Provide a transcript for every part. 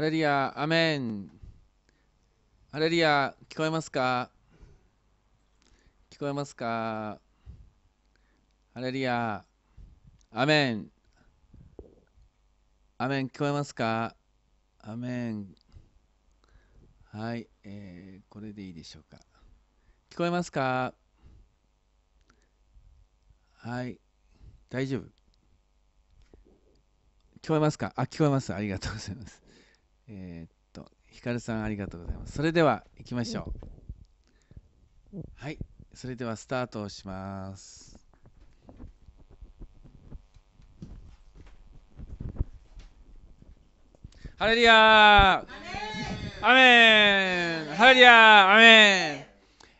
ハレリア、アメン。ハレリア、聞こえますか？聞こえますか？ハレリア、アメン。アメン、聞こえますか？アメン。はい、えー、これでいいでしょうか？聞こえますか？はい、大丈夫。聞こえますか？あ、聞こえます。ありがとうございます。えー、っと、ひかるさんありがとうございます。それでは行きましょう。はい、それではスタートをします。ハレリアアメンハレリアアメン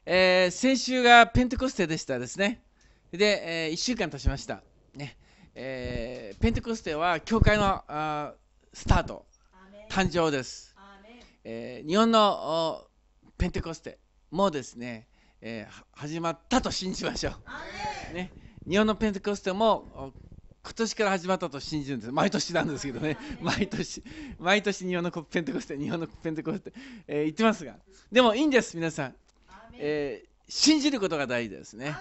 えー、先週がペンテコステでしたですね。で、えー、1週間経ちました。ねえー、ペンテコステは教会のあスタート、誕生です。えー、日本のペンテコステもですね、えー、始まったと信じましょう。ね、日本のペンテコステも今年から始まったと信じるんです。毎年なんですけどね、毎年、毎年日本のペンテコステ、日本のペンテコステ、えー、言ってますが、でもいいんです、皆さん。えー、信じることが大事ですね。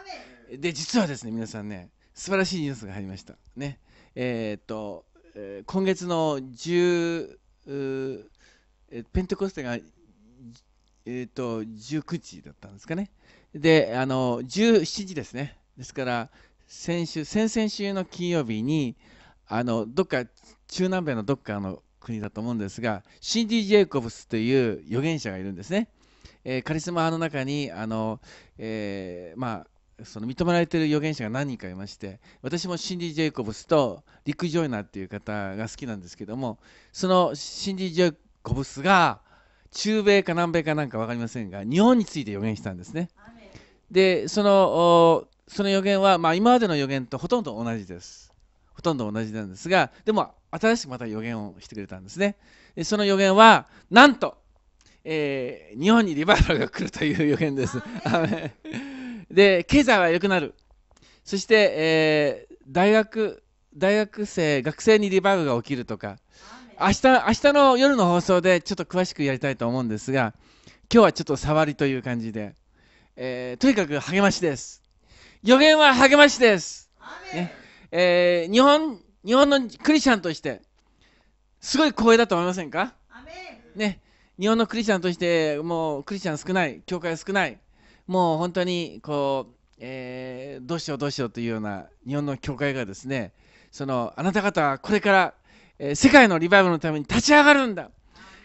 で、実はですね、皆さんね、素晴らしいニュースが入りました。ね。えー、っと、えー、今月の10、えペンテコステが、えー、っと19日だったんですかね。で、あの17時ですね。ですから、先週、先々週の金曜日に、あのどっか中南米のどっかの国だと思うんですが、シンディ・ジェイコブスという預言者がいるんですね。えー、カリスマの中にあの、えー、まあその認められている預言者が何人かいまして私もシンディ・ジェイコブスとリック・ジョイナーっていう方が好きなんですけどもそのシンディ・ジェイコブスが中米か南米かなんか分かりませんが日本について予言したんですね。でそのその予言は、まあ、今までの予言とほとんど同じです。ほとんど同じなんですがでも新しくまた予言をしてくれたんですね。でその予言はなんと、えー、日本にリバイバルが来るという予言ですで経済は良くなる。そして、えー、大学大学生学生にリバイバルが起きるとか。明日明日の夜の放送でちょっと詳しくやりたいと思うんですが今日はちょっと触りという感じで、えー、とにかく励ましです。予言は励ましです、ね。えー、日本日本のクリスチャンとしてすごい光栄だと思いませんか？ね。日本のクリスチャンとしてもうクリスチャン少ない教会少ないもう本当にこう、えー、どうしようどうしようというような日本の教会がですねそのあなた方はこれから、えー、世界のリバイバルのために立ち上がるんだ。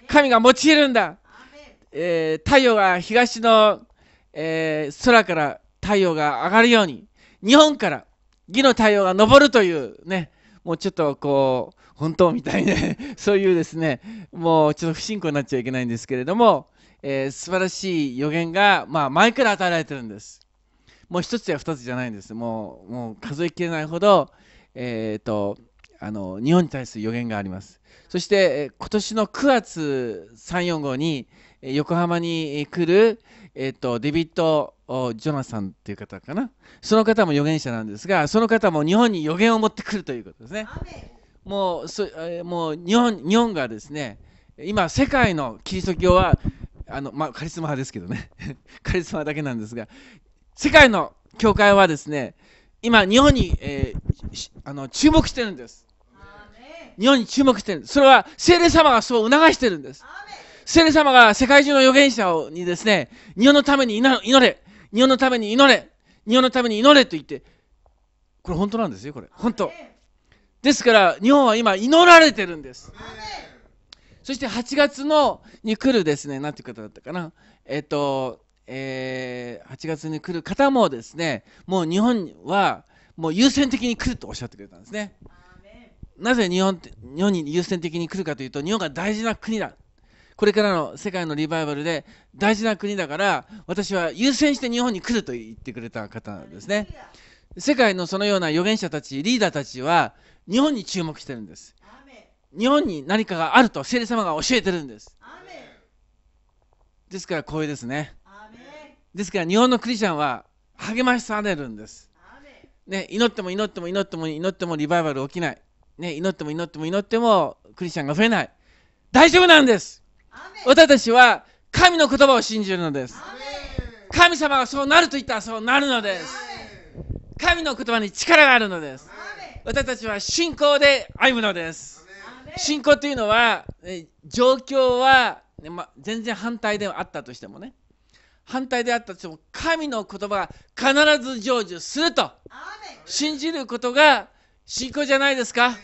神が用いるんだ、えー、太陽が東の、え空から太陽が上がるように日本から義の太陽が昇るというねもうちょっとこう本当みたいね そういうですねもうちょっと不信仰になっちゃいけないんですけれどもえー、素晴らしい予言が、まあ、前から与えられてるんです。もう一つや二つじゃないんです。もうもう数えきれないほど、えーと、あの日本に対する予言があります。そして、今年の9月3、4号に横浜に来る、えーと、デビッド・ジョナサンという方かな。その方も預言者なんですが、その方も日本に予言を持ってくるということですね。もうそもう日本日本がですね、今、世界のキリスト教はあのまあ、カリスマ派ですけどね。カリスマだけなんですが世界の教会はですね今日本に、えー、あの注目してるんです。日本に注目してる。それは聖霊様がそう促してるんです。聖霊様が世界中の預言者にですね日本のために祈れ。日本のために祈れ。日本のために祈れと言ってこれ本当なんですよこれ。本当。ですから日本は今祈られてるんですそして8月のに来るですね、なんていう方だったかな、えっ、と、えー、8月に来る方もですね、もう日本はもう優先的に来るとおっしゃってくれたんですね。なぜ日本日本に優先的に来るかというと、日本が大事な国だ。これからの世界のリバイバルで大事な国だから、私は優先して日本に来ると言ってくれた方なんですね。世界のそのような預言者たち、リーダーたちは日本に注目してるんです。日本に何かがあると聖霊様が教えてるんです。ですから光栄ですね。ですから日本のクリスチャンは励まされるんです。ね、祈っても祈っても祈っても祈ってもリバイバル起きない、ね、祈っても祈っても祈ってもクリスチャンが増えない。大丈夫なんです。私たちは神の言葉を信じるのです。神様がそうなると言ったらそうなるのです。神の言葉に力があるのです。私たちは信仰で歩むのです。信仰というのは、え状況は、ねま、全然反対であったとしてもね、反対であったとしても、神の言葉が必ず成就すると信じることが信仰じゃないですか。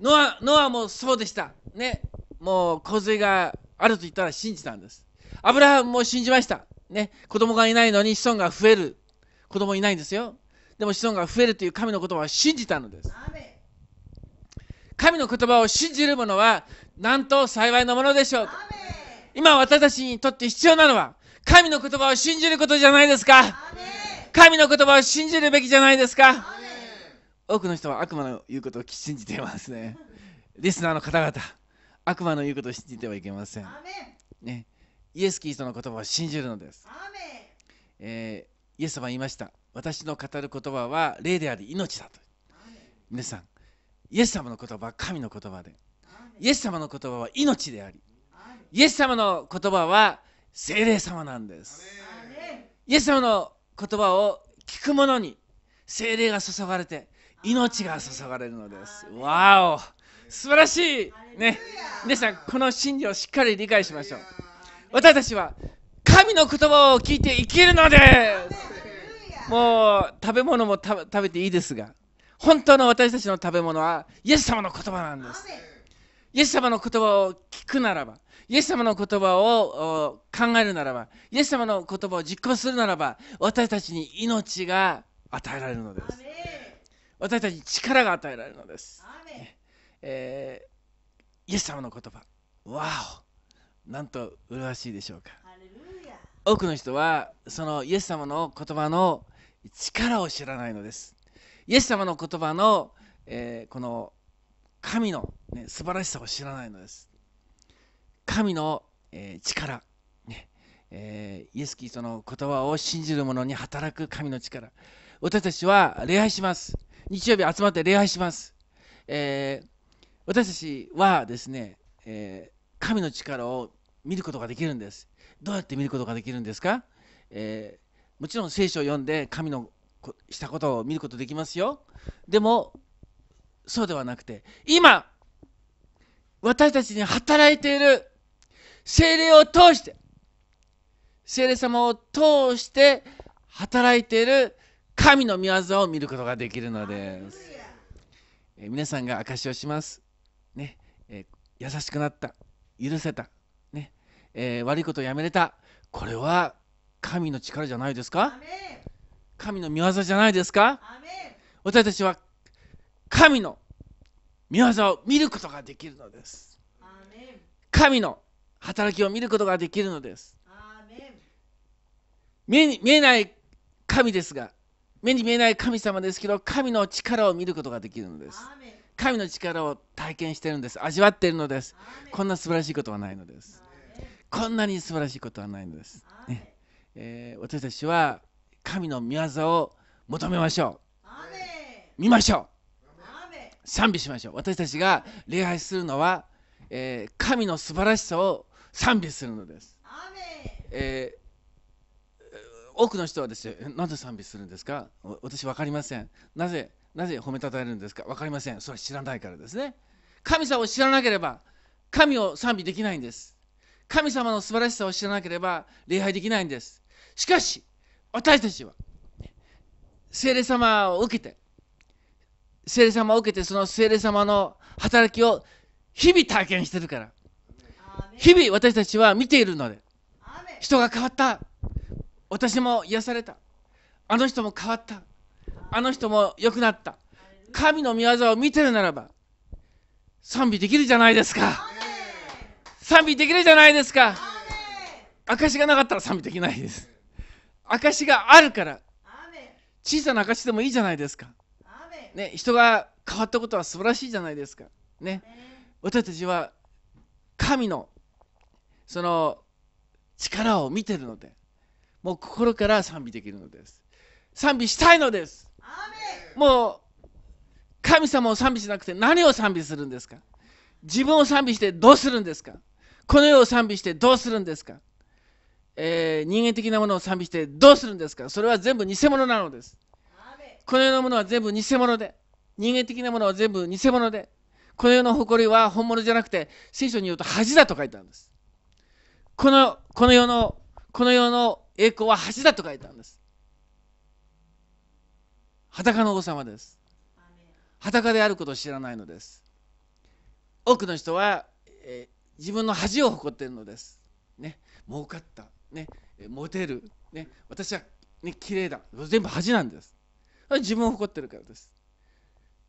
ノアノアもそうでした。ね。もう洪水があると言ったら信じたんです。アブラハムも信じました。ね。子供がいないのに子孫が増える。子供いないんですよ。でも子孫が増えるという神の言葉を信じたのです。神の言葉を信じる者は、なんと幸いなものでしょう今私たちにとって必要なのは、神の言葉を信じることじゃないですか。神の言葉を信じるべきじゃないですか。多くの人は悪魔の言うことを信じていますね。リスナーの方々、悪魔の言うことを信じてはいけません。ね、イエス・キリストの言葉を信じるのです。えーイエス様は言いました。私の語る言葉は霊であり命だと。ン皆さん、イエス様の言葉は神の言葉で、イエス様の言葉は命であり、イエス様の言葉は精霊様なんです。イエス様の言葉を聞く者に精霊が注がれて命が注がれるのです。わお素晴らしいね。皆さん、この真理をしっかり理解しましょう。私たちは神の言葉を聞いて生きるのです。もう食べ物も食べていいですが、本当の私たちの食べ物はイエス様の言葉なんです。イエス様の言葉を聞くならば、イエス様の言葉をお考えるならば、イエス様の言葉を実行するならば、私たちに命が与えられるのです。私たちに力が与えられるのです。えーイエス様の言葉、わおなんと麗しいでしょうか。多くの人は、そのイエス様の言葉の力を知らないのです。イエス様の言葉の、えーこの神の、ね、素晴らしさを知らないのです。神の、えー力、ねえーイエス・キリストの言葉を信じる者に働く神の力。私たちは礼拝します。日曜日集まって礼拝します。えー私たちはですね、えー神の力を見ることができるんです。どうやって見ることができるんですか、えもちろん聖書を読んで神のしたことを見ることできますよ。でも、そうではなくて、今、私たちに働いている精霊を通して、精霊様を通して働いている神の御業を見ることができるのです。え皆さんが証しをします。ね、え優しくなった、許せた、ね、えー悪いことをやめれた。これは神の力じゃないですか？神の御業じゃないですか？私たちは神の御業を見ることができるのです。神の働きを見ることができるのです。目に見えない神ですが、目に見えない神様ですけど、神の力を見ることができるのです。神の力を体験しているんです。味わっているのです。こんな素晴らしいことはないのです。こんなに素晴らしいことはないのです。ねえー私たちは神の御業を求めましょう。見ましょう。賛美しましょう。私たちが礼拝するのは、えー神の素晴らしさを賛美するのです。えー多くの人はですね、なぜ賛美するんですか？お私分かりません。なぜ、なぜ褒めたたえるんですか？分かりません。それは知らないからですね。神様を知らなければ、神を賛美できないんです。神様の素晴らしさを知らなければ、礼拝できないんです。しかし、私たちは、聖霊様を受けて、聖霊様を受けて、その聖霊様の働きを日々体験しているから、日々私たちは見ているので、人が変わった。私も癒された。あの人も変わった。あの人も良くなった。神の御業を見てるならば、賛美できるじゃないですか。賛美できるじゃないですか。証がなかったら賛美できないです。証があるから、小さな証でもいいじゃないですか。ね、人が変わったことは素晴らしいじゃないですか。ね、私たちは神のその力を見てるので、もう心から賛美できるのです。賛美したいのです。もう神様を賛美しなくて何を賛美するんですか？自分を賛美してどうするんですか？この世を賛美してどうするんですか、えー人間的なものを賛美してどうするんですか？それは全部偽物なのです。この世のものは全部偽物で、人間的なものは全部偽物で、この世の誇りは本物じゃなくて、聖書に言うと恥だと書いてあるんです。このこの世の、この世の栄光は恥だと書いてあるんです。裸の王様です。裸であることを知らないのです。多くの人は、えー自分の恥を誇っているのです。ね、儲かった、ね、えーモテる、ね、私は、ね、綺麗だ。全部恥なんです。自分を誇ってるからです。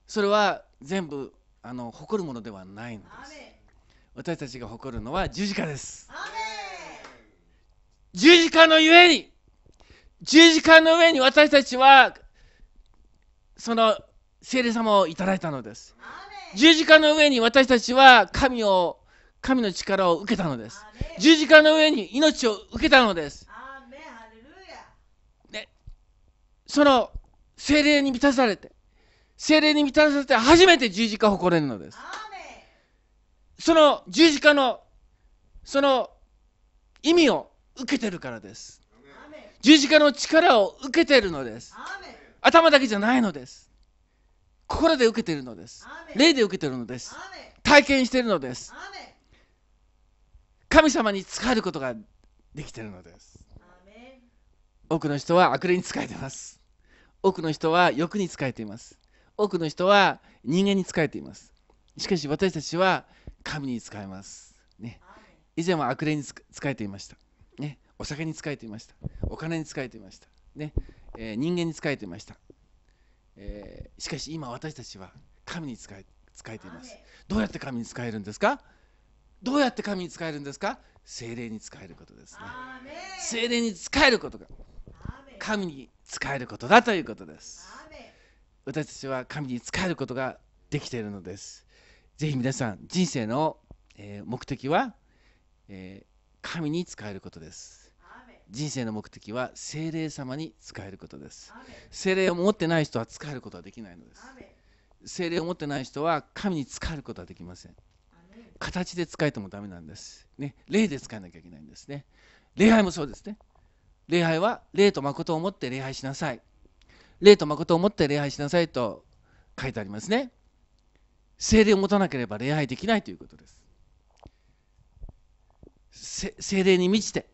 それは全部あの誇るものではないのです。私たちが誇るのは十字架です。十字架のゆえに、十字架の上に私たちは、その聖霊様をいただいたのです。十字架の上に私たちは神を神の力を受けたのです。十字架の上に命を受けたのです。アーメンハレルヤその精霊に満たされて精霊に満たされて初めて十字架を誇れるのです。その十字架のその意味を受けてるからです。十字架の力を受けているのです。頭だけじゃないのです。心で受けているのです。霊で受けているのです。体験しているのです神様に仕えることができているのです。多くの人は悪霊に仕えています。多くの人は欲に仕えています。多くの人は人間に仕えています。しかし私たちは神に仕えます。ね。以前は悪霊に仕えていました。ね。お酒に仕えていました。お金に仕えていました。ね、えー人間に仕えていました、えーしかし今私たちは神に仕え仕えています。どうやって神に仕えるんですか？どうやって神に仕えるんですか？精霊に仕えることですね。精霊に仕えることが神に仕えることだということです。私たちは神に仕えることができているのです。ぜひ皆さん人生の、えー目的は、えー神に仕えることです。人生の目的は精霊様に仕えることです。精霊を持ってない人は仕えることはできないのです。精霊を持ってない人は神に仕えることはできません形で使えてもダメなんです。ね、霊で使わなきゃいけないんですね。礼拝もそうですね。礼拝は霊と誠を持って礼拝しなさい。霊と誠を持って礼拝しなさいと書いてありますね。聖霊を持たなければ礼拝できないということです。せ聖霊に満ちて、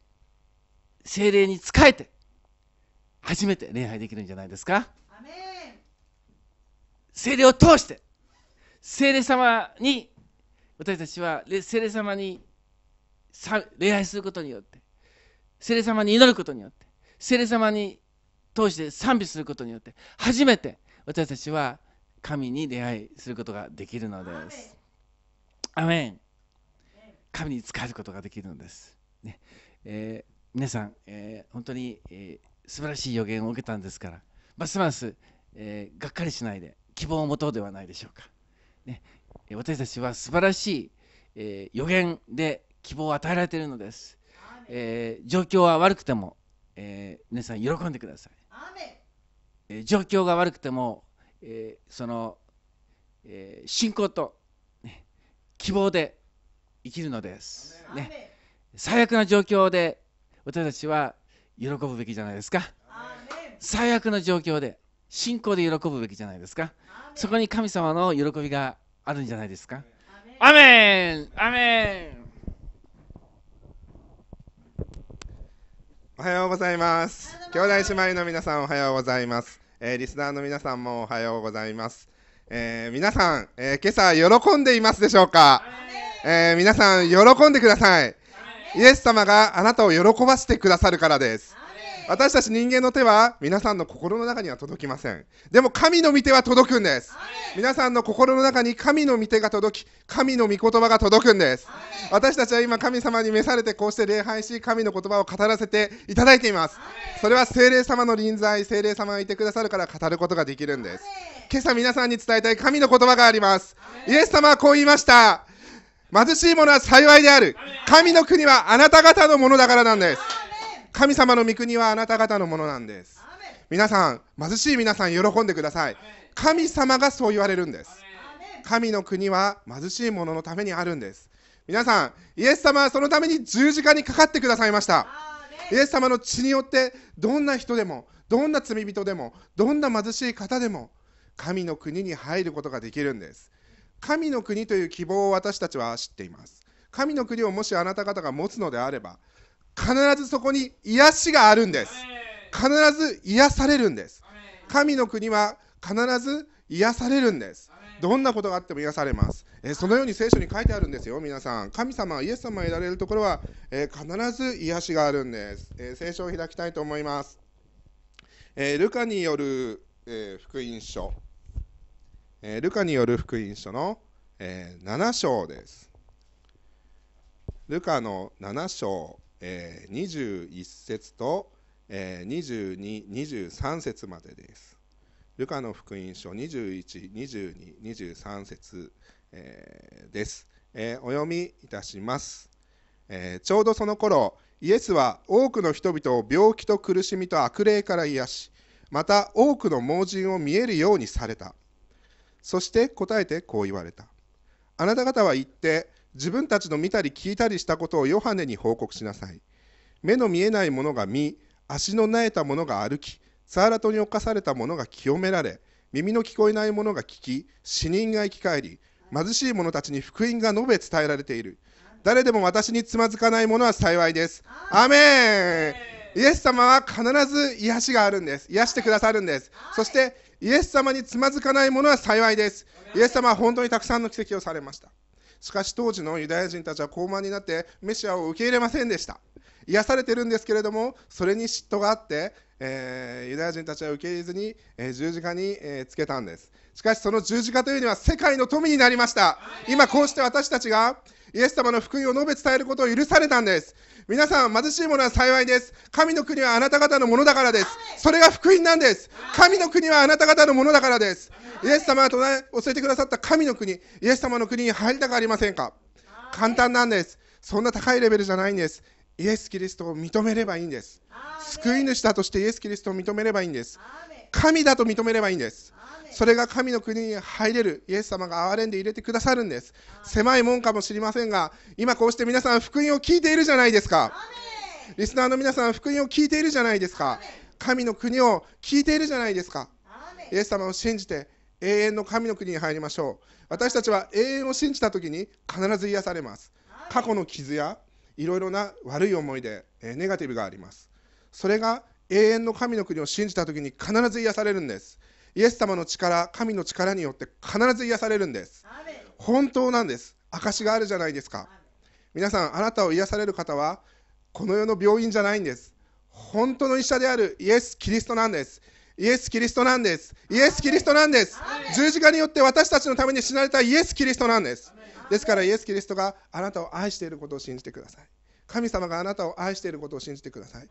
聖霊に仕えて、初めて礼拝できるんじゃないですか。アーメン聖霊を通して聖霊様に私たちはれ聖霊様にさ礼拝することによって聖霊様に祈ることによって聖霊様に通して賛美することによって初めて私たちは神に礼拝することができるのです。アメン神に仕えることができるのです。ねえー皆さん、えー本当に、えー素晴らしい予言を受けたんですからますます、えーがっかりしないで希望を持とうではないでしょうか。ね、私たちは素晴らしい、えー予言で希望を与えられているのです。えー状況は悪くても、えー皆さん喜んでください。えー状況が悪くても、えーその、えー信仰と、ね希望で生きるのです。ね、最悪な状況で私たちは喜ぶべきじゃないですか。最悪の状況で信仰で喜ぶべきじゃないですか。そこに神様の喜びがあるんじゃないですか？アーメンアメンアメンおはようございます。兄弟姉妹の皆さんおはようございます。えーリスナーの皆さんもおはようございます。えー皆さん、えー今朝喜んでいますでしょうか、えー皆さん喜んでください。イエス様があなたを喜ばせてくださるからです。私たち人間の手は皆さんの心の中には届きません。でも神の御手は届くんです。皆さんの心の中に神の御手が届き、神の御言葉が届くんです。私たちは今神様に召されてこうして礼拝し、神の言葉を語らせていただいています。それは聖霊様の臨在、聖霊様がいてくださるから語ることができるんです。今朝皆さんに伝えたい神の言葉があります。イエス様はこう言いました。貧しい者は幸いである。神の国はあなた方のものだからなんです。神様の御国はあなた方のものなんです。皆さん、貧しい皆さん喜んでください。神様がそう言われるんです。神の国は貧しい者のためにあるんです。皆さんイエス様はそのために十字架にかかってくださいました。イエス様の血によってどんな人でもどんな罪人でもどんな貧しい方でも神の国に入ることができるんです。神の国という希望を私たちは知っています。神の国をもしあなた方が持つのであれば必ずそこに癒しがあるんです。必ず癒されるんです。神の国は必ず癒されるんです。どんなことがあっても癒されます、えーそのように聖書に書いてあるんですよ皆さん。神様イエス様がいられるところは、えー必ず癒しがあるんです、えー聖書を開きたいと思います、えールカによる、えー福音書、えールカによる福音書の、えー7章です。ルカの7章、えー21節と、えー22、23節までです。ルカの福音書21、22、23節、えーです、えーお読みいたします、えーちょうどその頃イエスは多くの人々を病気と苦しみと悪霊から癒し、また多くの盲人を見えるようにされた。そして答えてこう言われた。あなた方は言って、自分たちの見たり聞いたりしたことをヨハネに報告しなさい。目の見えない者が見、足のなえた者が歩き、サーラトに侵された者が清められ、耳の聞こえない者が聞き、死人が生き返り、貧しい者たちに福音が述べ伝えられている。誰でも私につまずかない者は幸いです。アメンイエス様は必ず癒しがあるんです。癒してくださるんです。そして、イエス様につまずかない者は幸いです。イエス様は本当にたくさんの奇跡をされました。しかし当時のユダヤ人たちは高慢になってメシアを受け入れませんでした。癒されてるんですけれども、それに嫉妬があって、えーユダヤ人たちは受け入れずに、えー十字架に、えーつけたんです。しかしその十字架というのは世界の富になりました。今こうして私たちがイエス様の福音を述べ伝えることを許されたんです。皆さん、貧しい者は幸いです。神の国はあなた方のものだからです。それが福音なんです。神の国はあなた方のものだからです。イエス様が教えてくださった神の国、イエス様の国に入りたくありませんか？簡単なんです。そんな高いレベルじゃないんです。イエス・キリストを認めればいいんです。救い主だとしてイエス・キリストを認めればいいんです。神だと認めればいいんです。それが神の国に入れるイエス様が憐れんで入れてくださるんです。狭いもんかもしれませんが、今こうして皆さん福音を聞いているじゃないですか。リスナーの皆さん福音を聞いているじゃないですか。神の国を聞いているじゃないですか。イエス様を信じて永遠の神の国に入りましょう。私たちは永遠を信じたときに必ず癒されます。過去の傷やいろいろな悪い思い出、えーネガティブがあります。それが永遠の神の国を信じたときに必ず癒されるんです。イエス様の力、神の力によって必ず癒されるんです。本当なんです。証があるじゃないですか。皆さん、あなたを癒される方は、この世の病院じゃないんです。本当の医者であるイエス・キリストなんです。イエス・キリストなんです。イエス・キリストなんです。十字架によって私たちのために死なれたイエス・キリストなんです。ですから、イエス・キリストがあなたを愛していることを信じてください。神様があなたを愛していることを信じてください。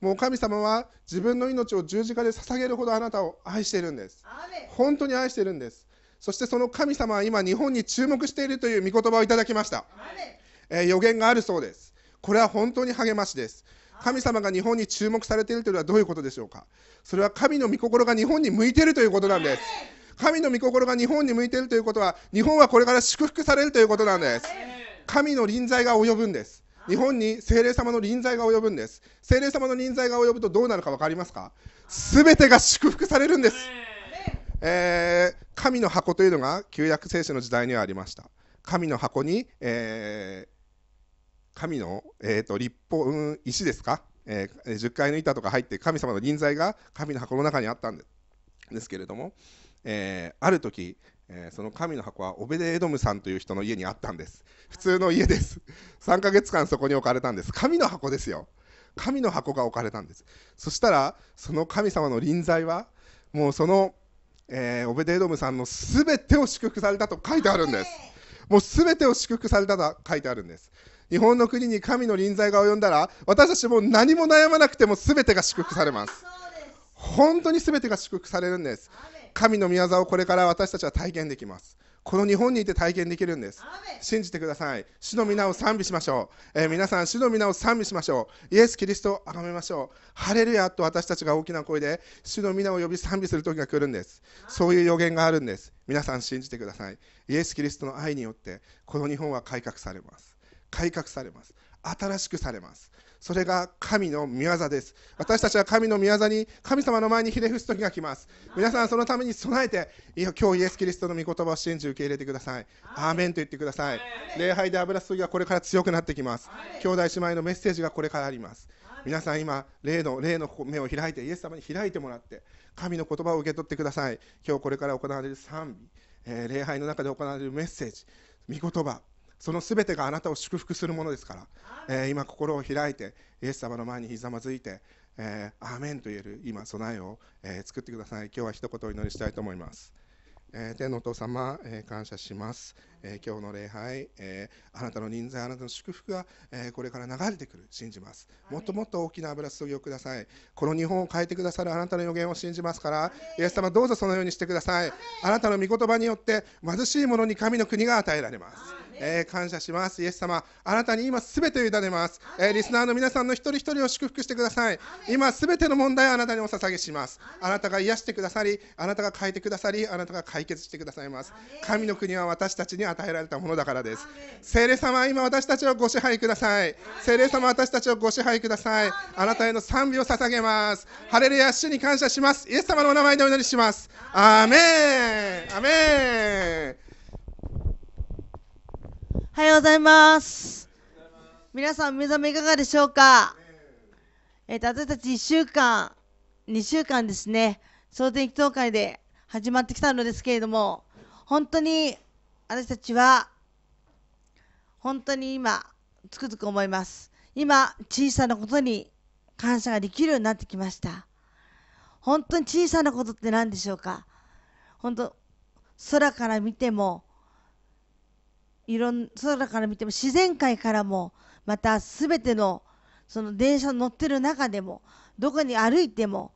もう神様は自分の命を十字架で捧げるほどあなたを愛しているんです。本当に愛しているんです。そしてその神様は今日本に注目しているという御言葉をいただきました。えー予言があるそうです。これは本当に励ましです。神様が日本に注目されているというのはどういうことでしょうか？それは神の御心が日本に向いているということなんです。神の御心が日本に向いているということは、日本はこれから祝福されるということなんです。神の臨在が及ぶんです。日本に聖霊様の臨在が及ぶんです。聖霊様の臨在が及ぶとどうなるか分かりますか？すべてが祝福されるんです。えー神の箱というのが旧約聖書の時代にはありました。神の箱に、えー神の、えー、と立法、うん石ですか、えー、10階の板とか入って神様の臨在が神の箱の中にあったんですけれども、えーある時、えーその神の箱はオベデエドムさんという人の家にあったんです。普通の家です。3ヶ月間そこに置かれたんです。神の箱ですよ。神の箱が置かれたんです。そしたらその神様の臨在はもうその、えーオベデエドムさんのすべてを祝福されたと書いてあるんです。もうすべてを祝福されたと書いてあるんです日本の国に神の臨在が及んだら私たちも何も悩まなくてもすべてが祝福されます。本当にすべてが祝福されるんです。神の御業をこれから私たちは体験できます。この日本にいて体験できるんです。信じてください。主の皆を賛美しましょう、えー皆さん主の皆を賛美しましょう。イエス・キリストを崇めましょう。ハレルヤと私たちが大きな声で主の皆を呼び賛美する時が来るんです。そういう予言があるんです。皆さん信じてください。イエス・キリストの愛によってこの日本は改革されます改革されます。新しくされます。それが神の御業です。私たちは神の御業に神様の前にひれ伏す時が来ます。皆さんそのために備えて今日イエス・キリストの御言葉を信じ受け入れてください。アーメンと言ってください。礼拝で油注ぎがこれから強くなってきます。兄弟姉妹のメッセージがこれからあります。皆さん今霊の霊の目を開いてイエス様に開いてもらって神の言葉を受け取ってください。今日これから行われる賛美、えー礼拝の中で行われるメッセージ。御言葉そのすべてがあなたを祝福するものですから、えー今心を開いてイエス様の前にひざまずいて、えーアーメンと言える今備えを、えー作ってください。今日は一言お祈りしたいと思います。えー天のお父様、えー感謝します、えー今日の礼拝、えーあなたの人材、あなたの祝福が、えーこれから流れてくる、信じます。もっともっと大きな油注ぎをください。この日本を変えてくださるあなたの予言を信じますから、イエス様、どうぞそのようにしてください。あなたの御言葉によって、貧しい者に神の国が与えられます。えー感謝します。イエス様、あなたに今すべてを委ねます。えーリスナーの皆さんの一人一人を祝福してください。今すべての問題をあなたにお捧げします。あなたが癒してくださり、あなたが変えてくださり、あなたが解決してくださいます。神の国は私たちに与えられたものだからです。聖霊様、今私たちをご支配ください。聖霊様、私たちをご支配ください。あなたへの賛美を捧げます。ハレルヤ、主に感謝します。イエス様のお名前でお祈りします。アーメンアーメンおはようございます。皆さん、目覚めいかがでしょうか？えっ、と、私たち1週間、2週間ですね、総天気東会で始まってきたのですけれども、本当に私たちは、本当に今、つくづく思います。今、小さなことに感謝ができるようになってきました。本当に小さなことって何でしょうか？本当、空から見ても、いろん空から見ても自然界からもまたすべてのその電車に乗ってる中でもどこに歩いても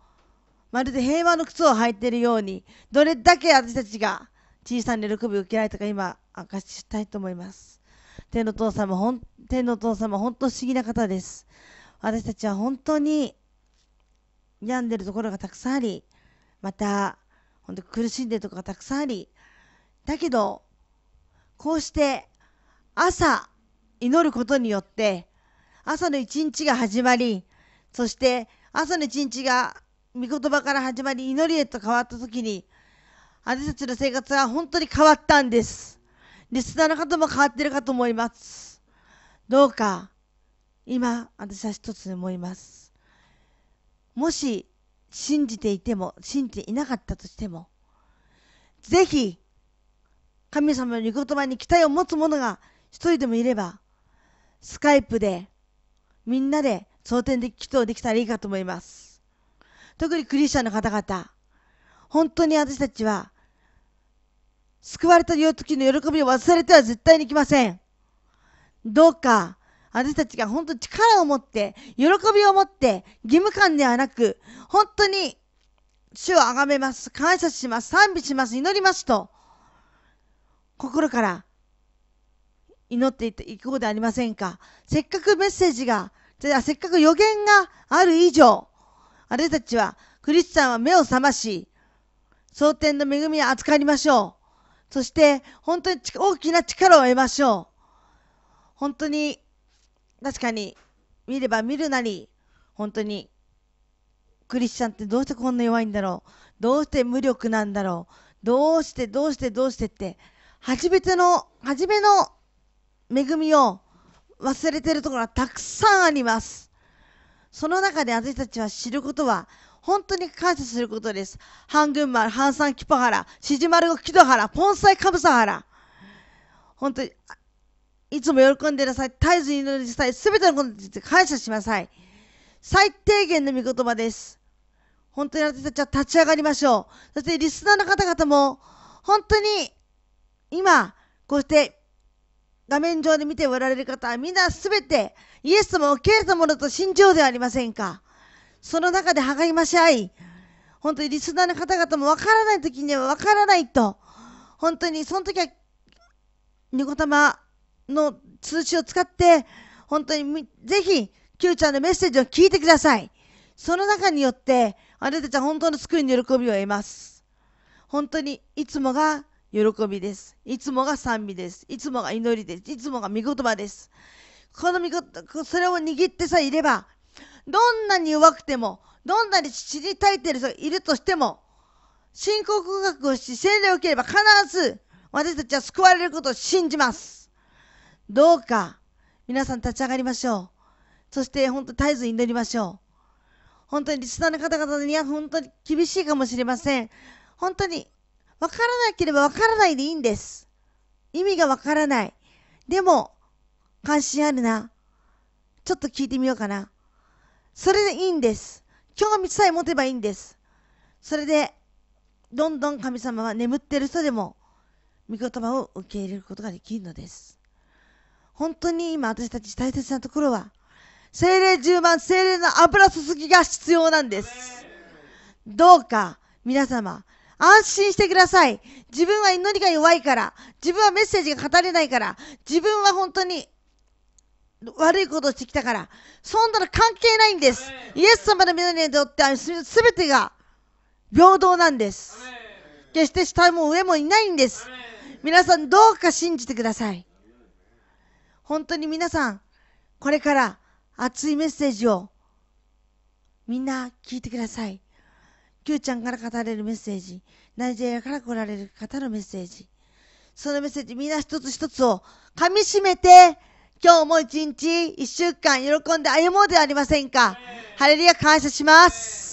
まるで平和の靴を履いてるようにどれだけ私たちが小さな喜びを受けられたか今明かしたいと思います。天の父様ほん天のお父様本当不思議な方です。私たちは本当に病んでるところがたくさんありまた本当苦しんでるところがたくさんありだけどこうして朝祈ることによって朝の一日が始まりそして朝の一日が御言葉から始まり祈りへと変わった時に私たちの生活は本当に変わったんです。リスナーの方も変わってるかと思います。どうか今私は一つ思います。もし信じていても信じていなかったとしてもぜひ神様の御言葉に期待を持つ者が一人でもいれば、スカイプでみんなで蒼天で祈祷できたらいいかと思います。特にクリスチャンの方々、本当に私たちは、救われた時の喜びを忘れては絶対にいきません。どうか、私たちが本当に力を持って、喜びを持って、義務感ではなく、本当に主を崇めます、感謝します、賛美します、祈りますと、心から祈っていこうではありませんか。せっかくメッセージが、じゃせっかく予言がある以上、私たちは、クリスチャンは目を覚まし、蒼天の恵みを預かりましょう。そして、本当に大きな力を得ましょう。本当に、確かに、見れば見るなり、本当に、クリスチャンってどうしてこんな弱いんだろう。どうして無力なんだろう。どうして、どうして、どうしてって、初めての、初めの恵みを忘れてるところがたくさんあります。その中で私たちは知ることは、本当に感謝することです。半群丸、半山キポハラ、シジマルゴキドハラ、ポンサイカブサハラ。本当に、いつも喜んでください。絶えず祈りなさい。すべてのことについて感謝しなさい。最低限の御言葉です。本当に私たちは立ち上がりましょう。そしてリスナーの方々も、本当に今、こうして画面上で見ておられる方はみんなすべてイエス様を受け入れたものと信じようではありませんか。その中で励まし合い、本当にリスナーの方々もわからない時にはわからないと、本当にその時はニコタマの通知を使って、本当にぜひ、Q ちゃんのメッセージを聞いてください。その中によって、あなたたちは本当の救いの喜びを得ます。本当にいつもが喜びです。いつもが賛美です。いつもが祈りです。いつもが御言葉です。この御言それを握ってさえいれば、どんなに弱くても、どんなに知りたいている人がいるとしても、信仰告白をし、洗礼を受ければ必ず私たちは救われることを信じます。どうか、皆さん立ち上がりましょう。そして本当に絶えず祈りましょう。本当にリスナーの方々には本当に厳しいかもしれません。本当に分からなければ分からないでいいんです。意味が分からない。でも、関心あるな。ちょっと聞いてみようかな。それでいいんです。興味さえ持てばいいんです。それで、どんどん神様は眠っている人でも、御言葉を受け入れることができるのです。本当に今私たち大切なところは、精霊10万、精霊の油注ぎが必要なんです。どうか、皆様、安心してください。自分は祈りが弱いから、自分はメッセージが語れないから、自分は本当に悪いことをしてきたから、そんなの関係ないんです。イエス様の皆にとってはすすべてが平等なんです。決して下も上もいないんです。皆さんどうか信じてください。本当に皆さん、これから熱いメッセージをみんな聞いてください。Q ちゃんから語れるメッセージ、ナイジェリアから来られる方のメッセージ、そのメッセージみんな一つ一つを噛み締めて、今日も一日、一週間喜んで歩もうではありませんか。ハレルヤ感謝します。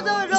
び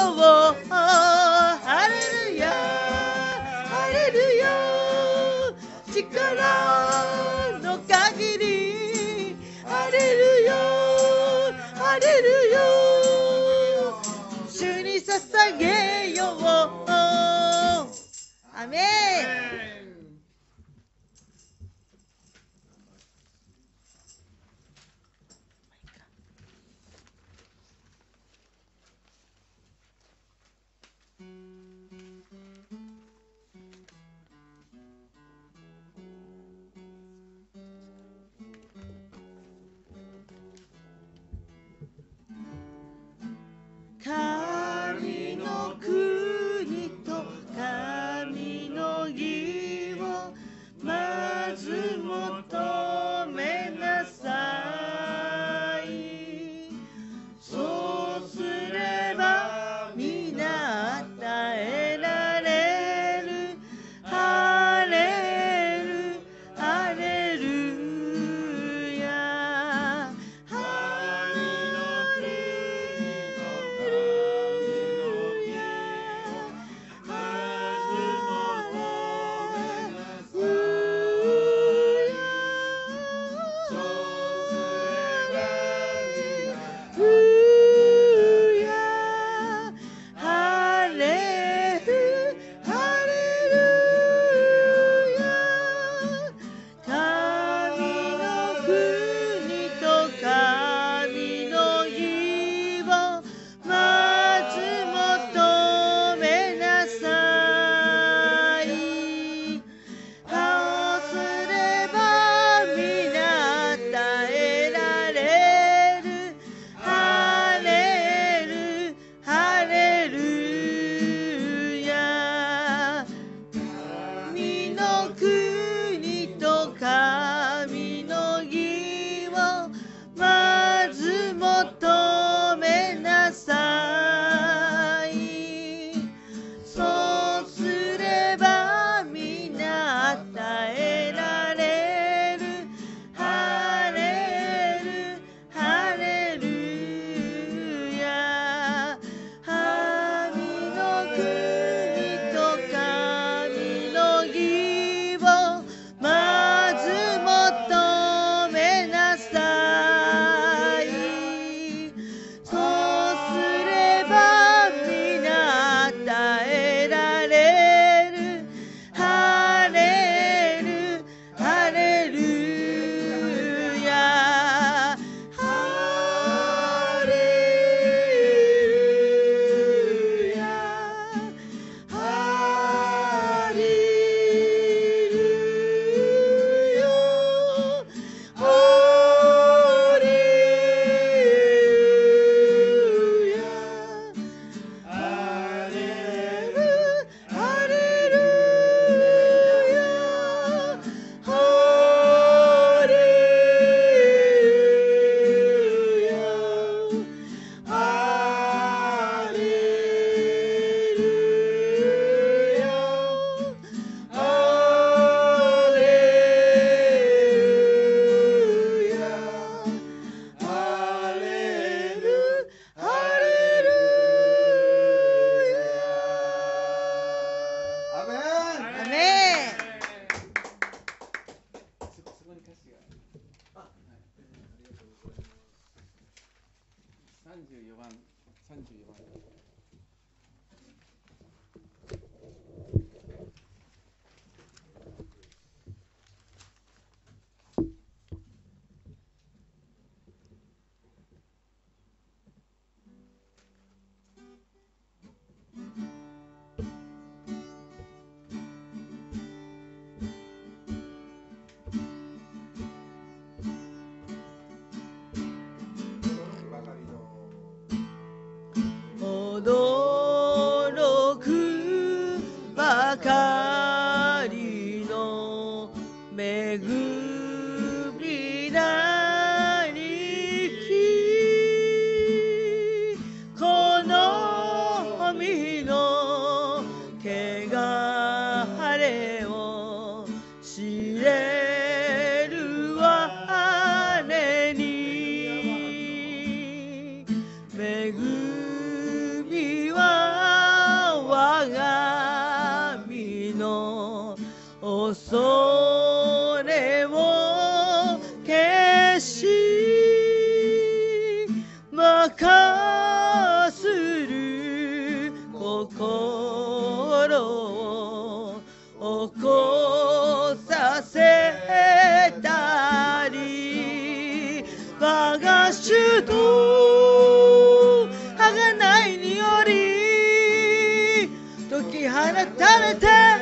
solidarity!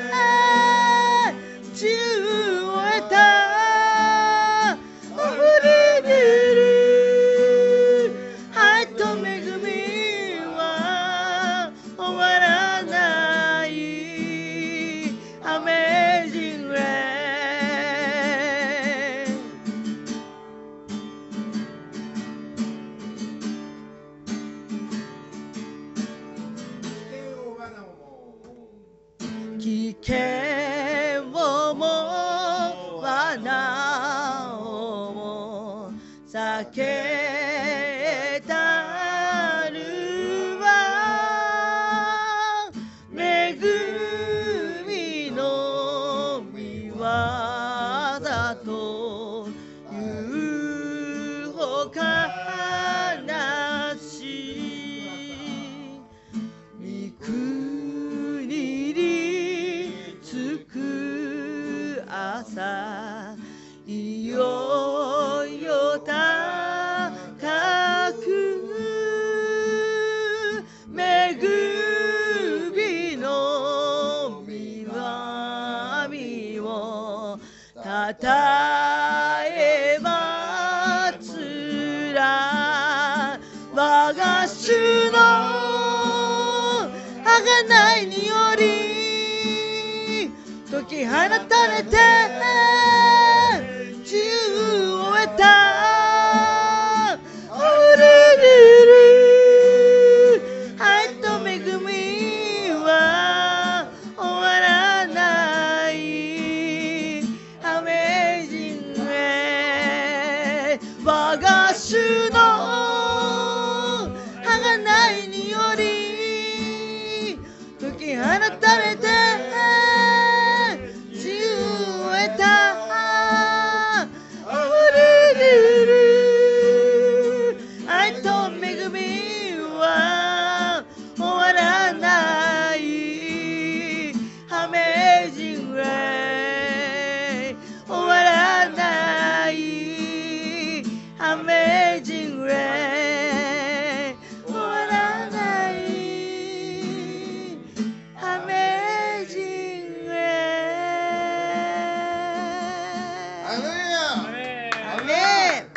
Amén. Amén.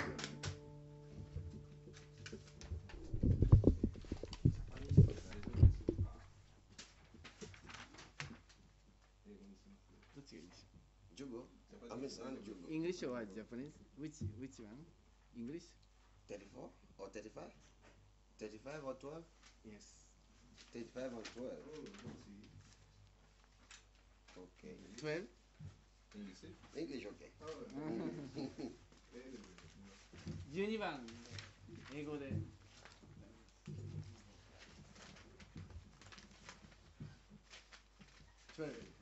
English or? Japanese? Which which one? English? Thirty-four or thirty-five? Thirty-five or twelve? Yes. Thirty-five or twelve. Okay. Twelve. English, eh? English okay. Oh, okay. 12番英語で。12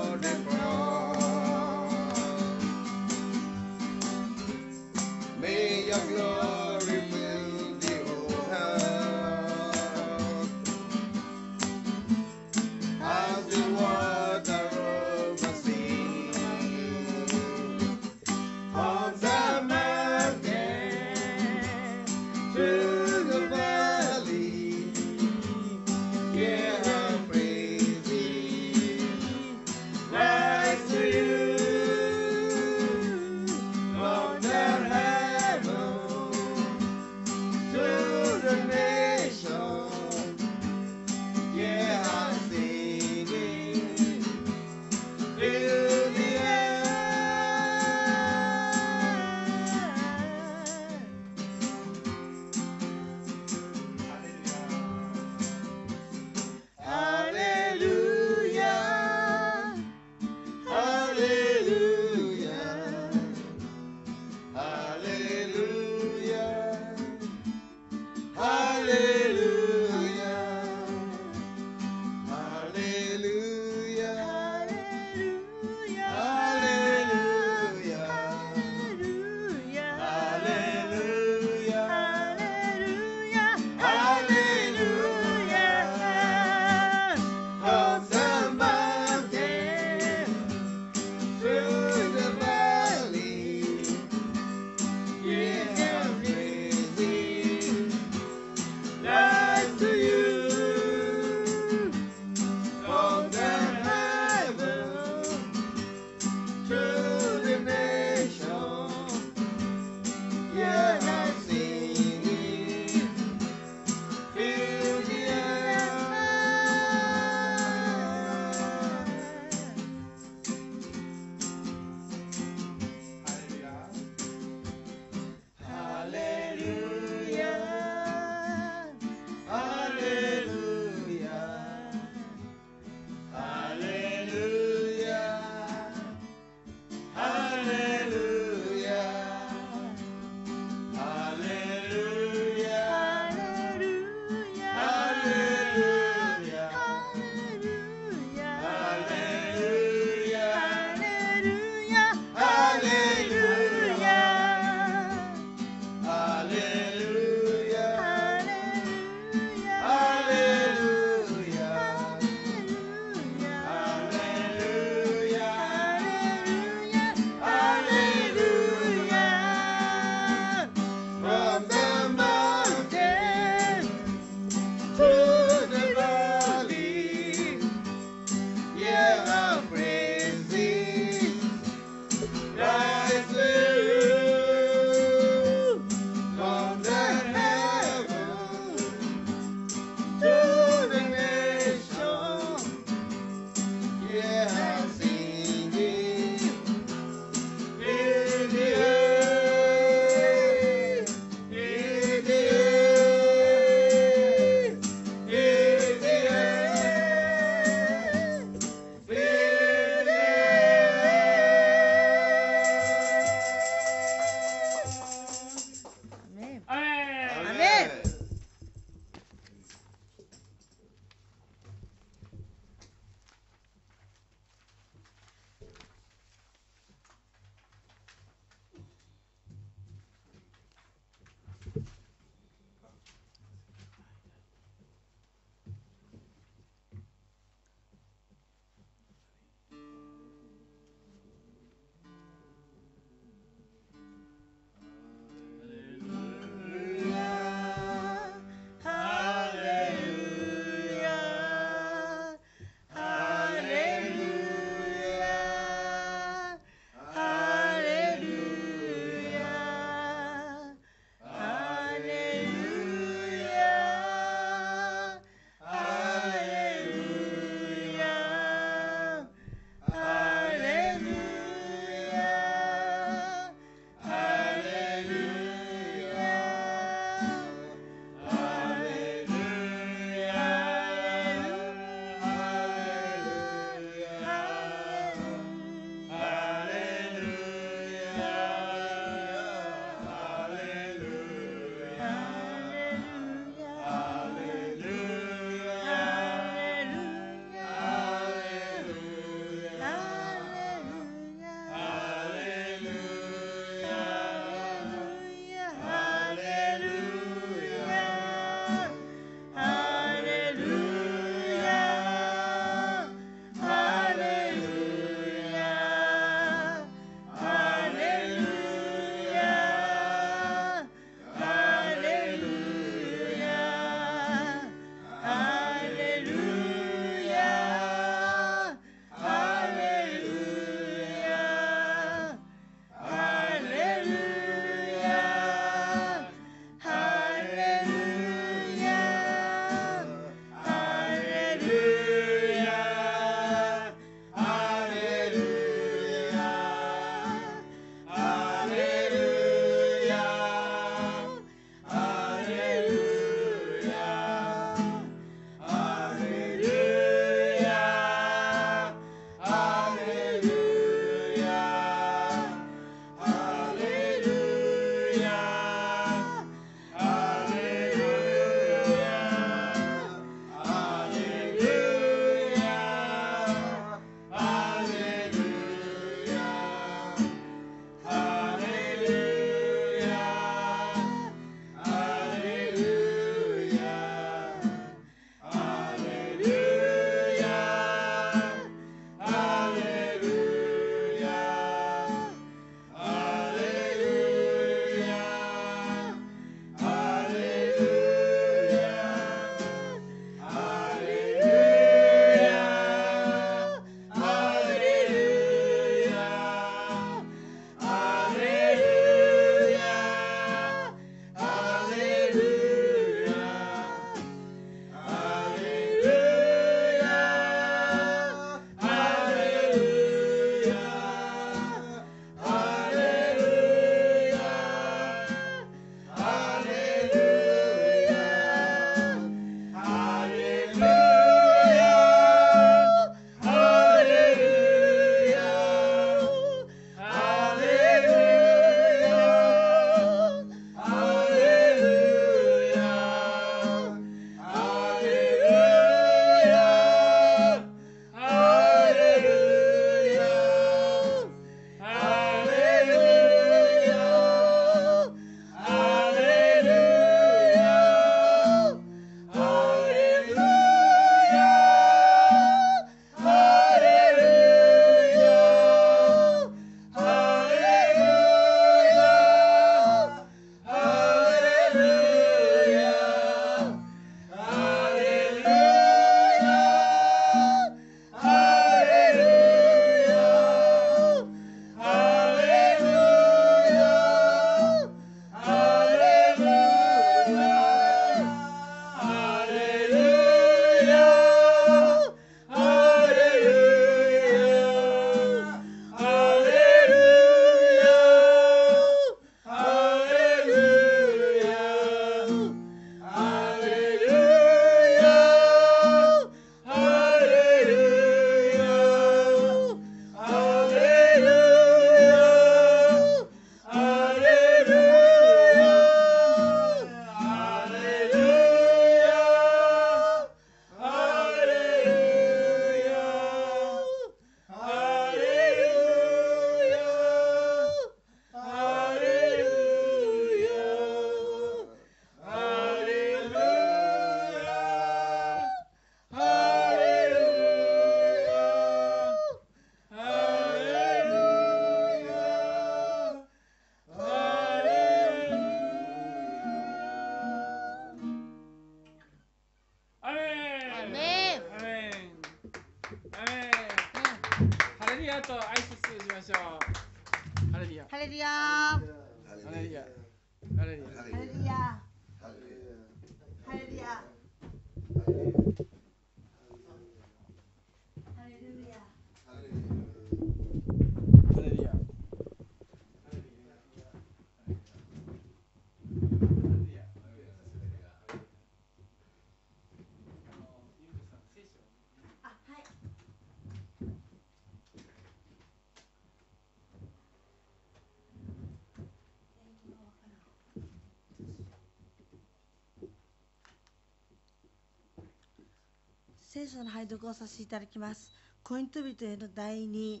聖書の拝読をさせていただきます。コイント人への第2、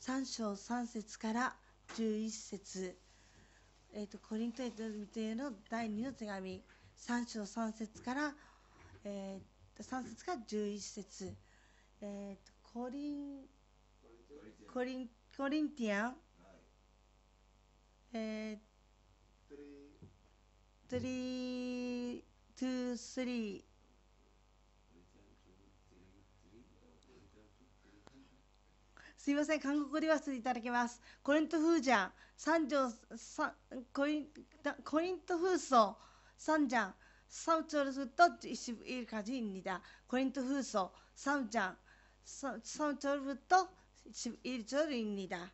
3章3節から11節。えー、とコリント人への第2の手紙、3章3節から、えー、3節から11節。えー、とコリンコリンコリンティアン、えー、3、2、3すいません、韓国語で言わせていただきます。コリント風じゃん、三条、三、コリン、コリント風葬、三じゃん、三兆すると、一部いるかじんにだ。コリント風葬、三じゃん、三兆すると、一部いるちょるいにだ。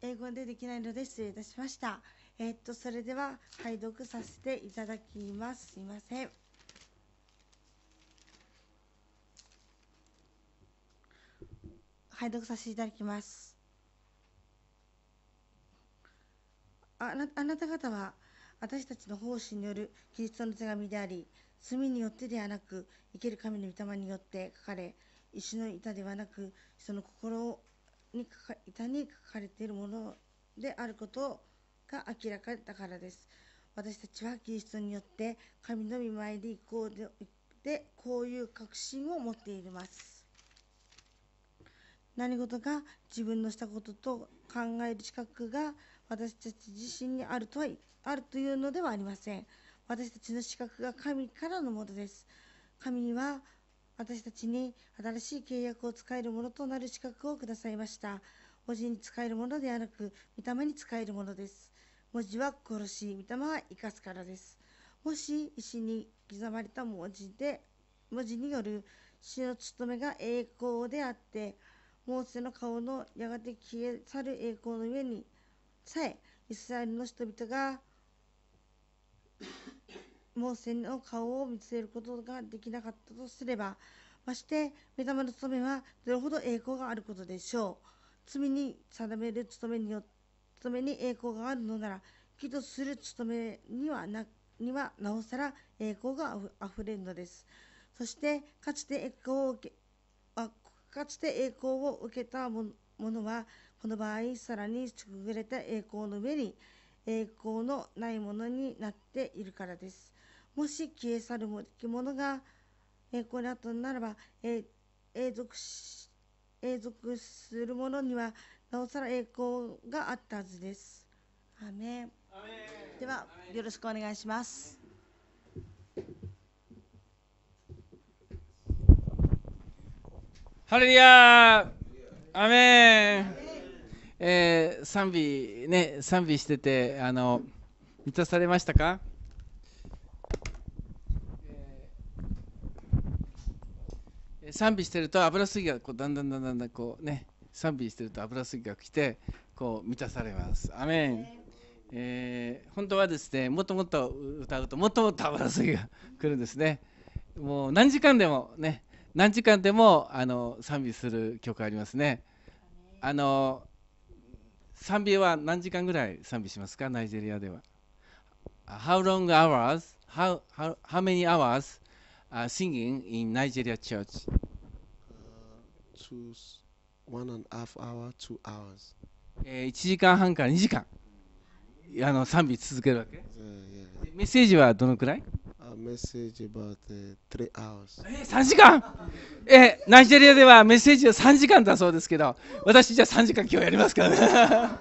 英語でできないので失礼いたしました。えー、っと、それでは、拝読させていただきます。すいません。拝読させていただきます。あなあなた方は私たちの奉仕によるキリストの手紙であり、罪によってではなく、生ける神の御霊によって書かれ、石の板ではなく、人の心に書か板に書かれているものであることが明らかだからです。私たちはキリストによって神の御前で行こうででこういう確信を持っています。何事が自分のしたことと考える資格が私たち自身にあるとはあるというのではありません。私たちの資格が神からのものです。神は私たちに新しい契約を使えるものとなる資格をくださいました。文字に使えるものではなく、御霊に使えるものです。文字は殺し、御霊は生かすからです。もし石に刻まれた文字で、文字による死の務めが栄光であって、モーセの顔のやがて消え去る栄光の上にさえ、イスラエルの人々が モーセの顔を見つめることができなかったとすれば、まして、御霊の務めはどれほど栄光があることでしょう。罪に定める務めによ務めに栄光があるのなら、義とする務めにはなにはなおさら栄光があふれるのです。そして、かつて栄光を受けかつて栄光を受けたものは、この場合、さらに優れた栄光の上に栄光のないものになっているからです。もし消え去るものが栄光にあったならば、え永続し永続するものにはなおさら栄光があったはずです。アーメンでは、よろしくお願いします。ハレルヤー。アメン。えー賛美ね賛美しててあの満たされましたか、えー賛美してると油すぎがこうだんだんだんだんだんこうね賛美してると油すぎが来てこう満たされます。アメン。えー本当はですねもっともっと歌うともっともっと油すぎが来るんですね。もう何時間でもね何時間でもあの賛美する曲ありますね。あの賛美は何時間ぐらい賛美しますかナイジェリアでは。How long hours? How, how, how many hours uh, singing in Nigeria church? Uh, two, one and a half hour, two hours. えー1時間半から2時間あの賛美続けるわけ。Uh, yeah. メッセージはどのくらい A message about three hours. えー、3時間？えナイジェリアではメッセージは3時間だそうですけど、私じゃあ3時間今日やりますからね。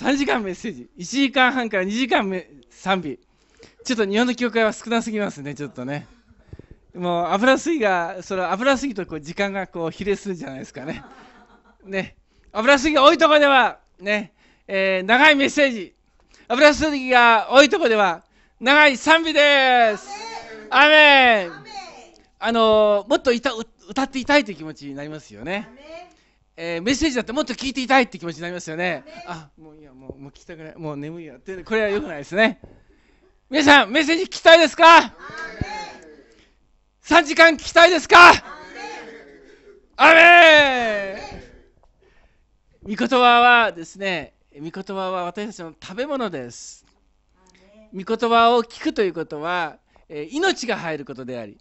3時間メッセージ、1時間半から2時間め賛美。ちょっと日本の教会は少なすぎますね、ちょっとね。もう油吸いが、その油吸いとこう時間がこう比例するじゃないですかね。ね、油吸いが多いところでは、ね、えー長いメッセージ。油吸いが多いところでは、長い賛美です。アーメンあのーもっと歌う歌っていたいという気持ちになりますよね。えーメッセージだってもっと聞いていたいって気持ちになりますよね。あ、もういいや、もうもう聞きたくない、もう眠いやって、これは良くないですね。皆さん、メッセージ聞きたいですか ?3 時間聞きたいですか？アーメン御言葉はですね、御言葉は私たちの食べ物です。御言葉を聞くということは、えー命が入ることであり、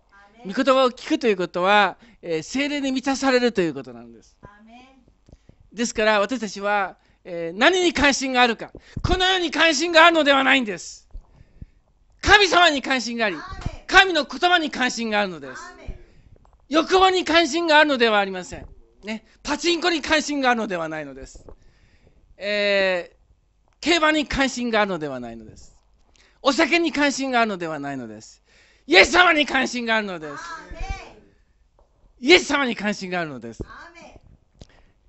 御言葉を聞くということは、えー精霊に満たされるということなんです。ですから私たちは、えー何に関心があるか、この世に関心があるのではないんです。神様に関心があり、神の言葉に関心があるのです。欲望に関心があるのではありません。ね、パチンコに関心があるのではないのです。えー競馬に関心があるのではないのです。お酒に関心があるのではないのです。イエス様に関心があるのです。イエス様に関心があるのです。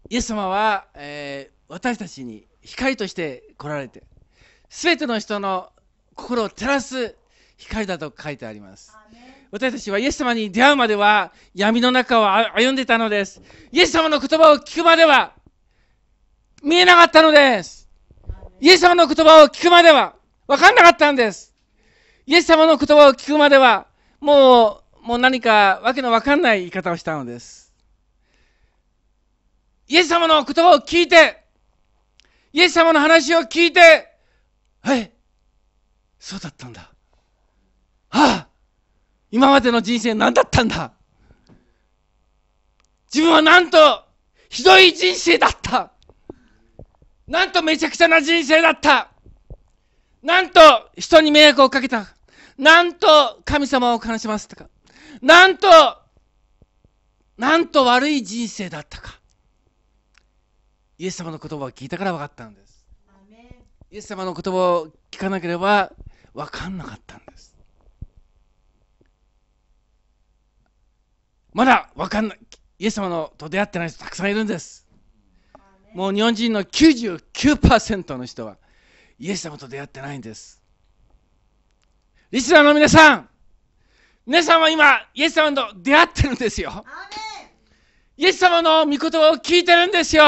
イエス様は、えー私たちに光として来られて、すべての人の心を照らす光だと書いてあります。私たちはイエス様に出会うまでは闇の中をあ歩んでいたのです。イエス様の言葉を聞くまでは見えなかったのです。イエス様の言葉を聞くまでは分かんなかったんです。イエス様の言葉を聞くまではもう、もう何かわけのわかんない言い方をしたのです。イエス様の言葉を聞いて、イエス様の話を聞いて、はい、そうだったんだ。はあ、今までの人生何だったんだ。自分はなんと、ひどい人生だった。なんとめちゃくちゃな人生だった。なんと人に迷惑をかけた。なんと神様を悲しませたか。なんと、なんと悪い人生だったか。イエス様の言葉を聞いたから分かったんです。イエス様の言葉を聞かなければ分かんなかったんです。まだ分かんない。イエス様のと出会ってない人たくさんいるんです。もう日本人の99%の人はイエス様と出会ってないんです。リスナーの皆さん、皆さんは今、イエス様と出会ってるんですよ。イエス様の御言葉を聞いてるんですよ。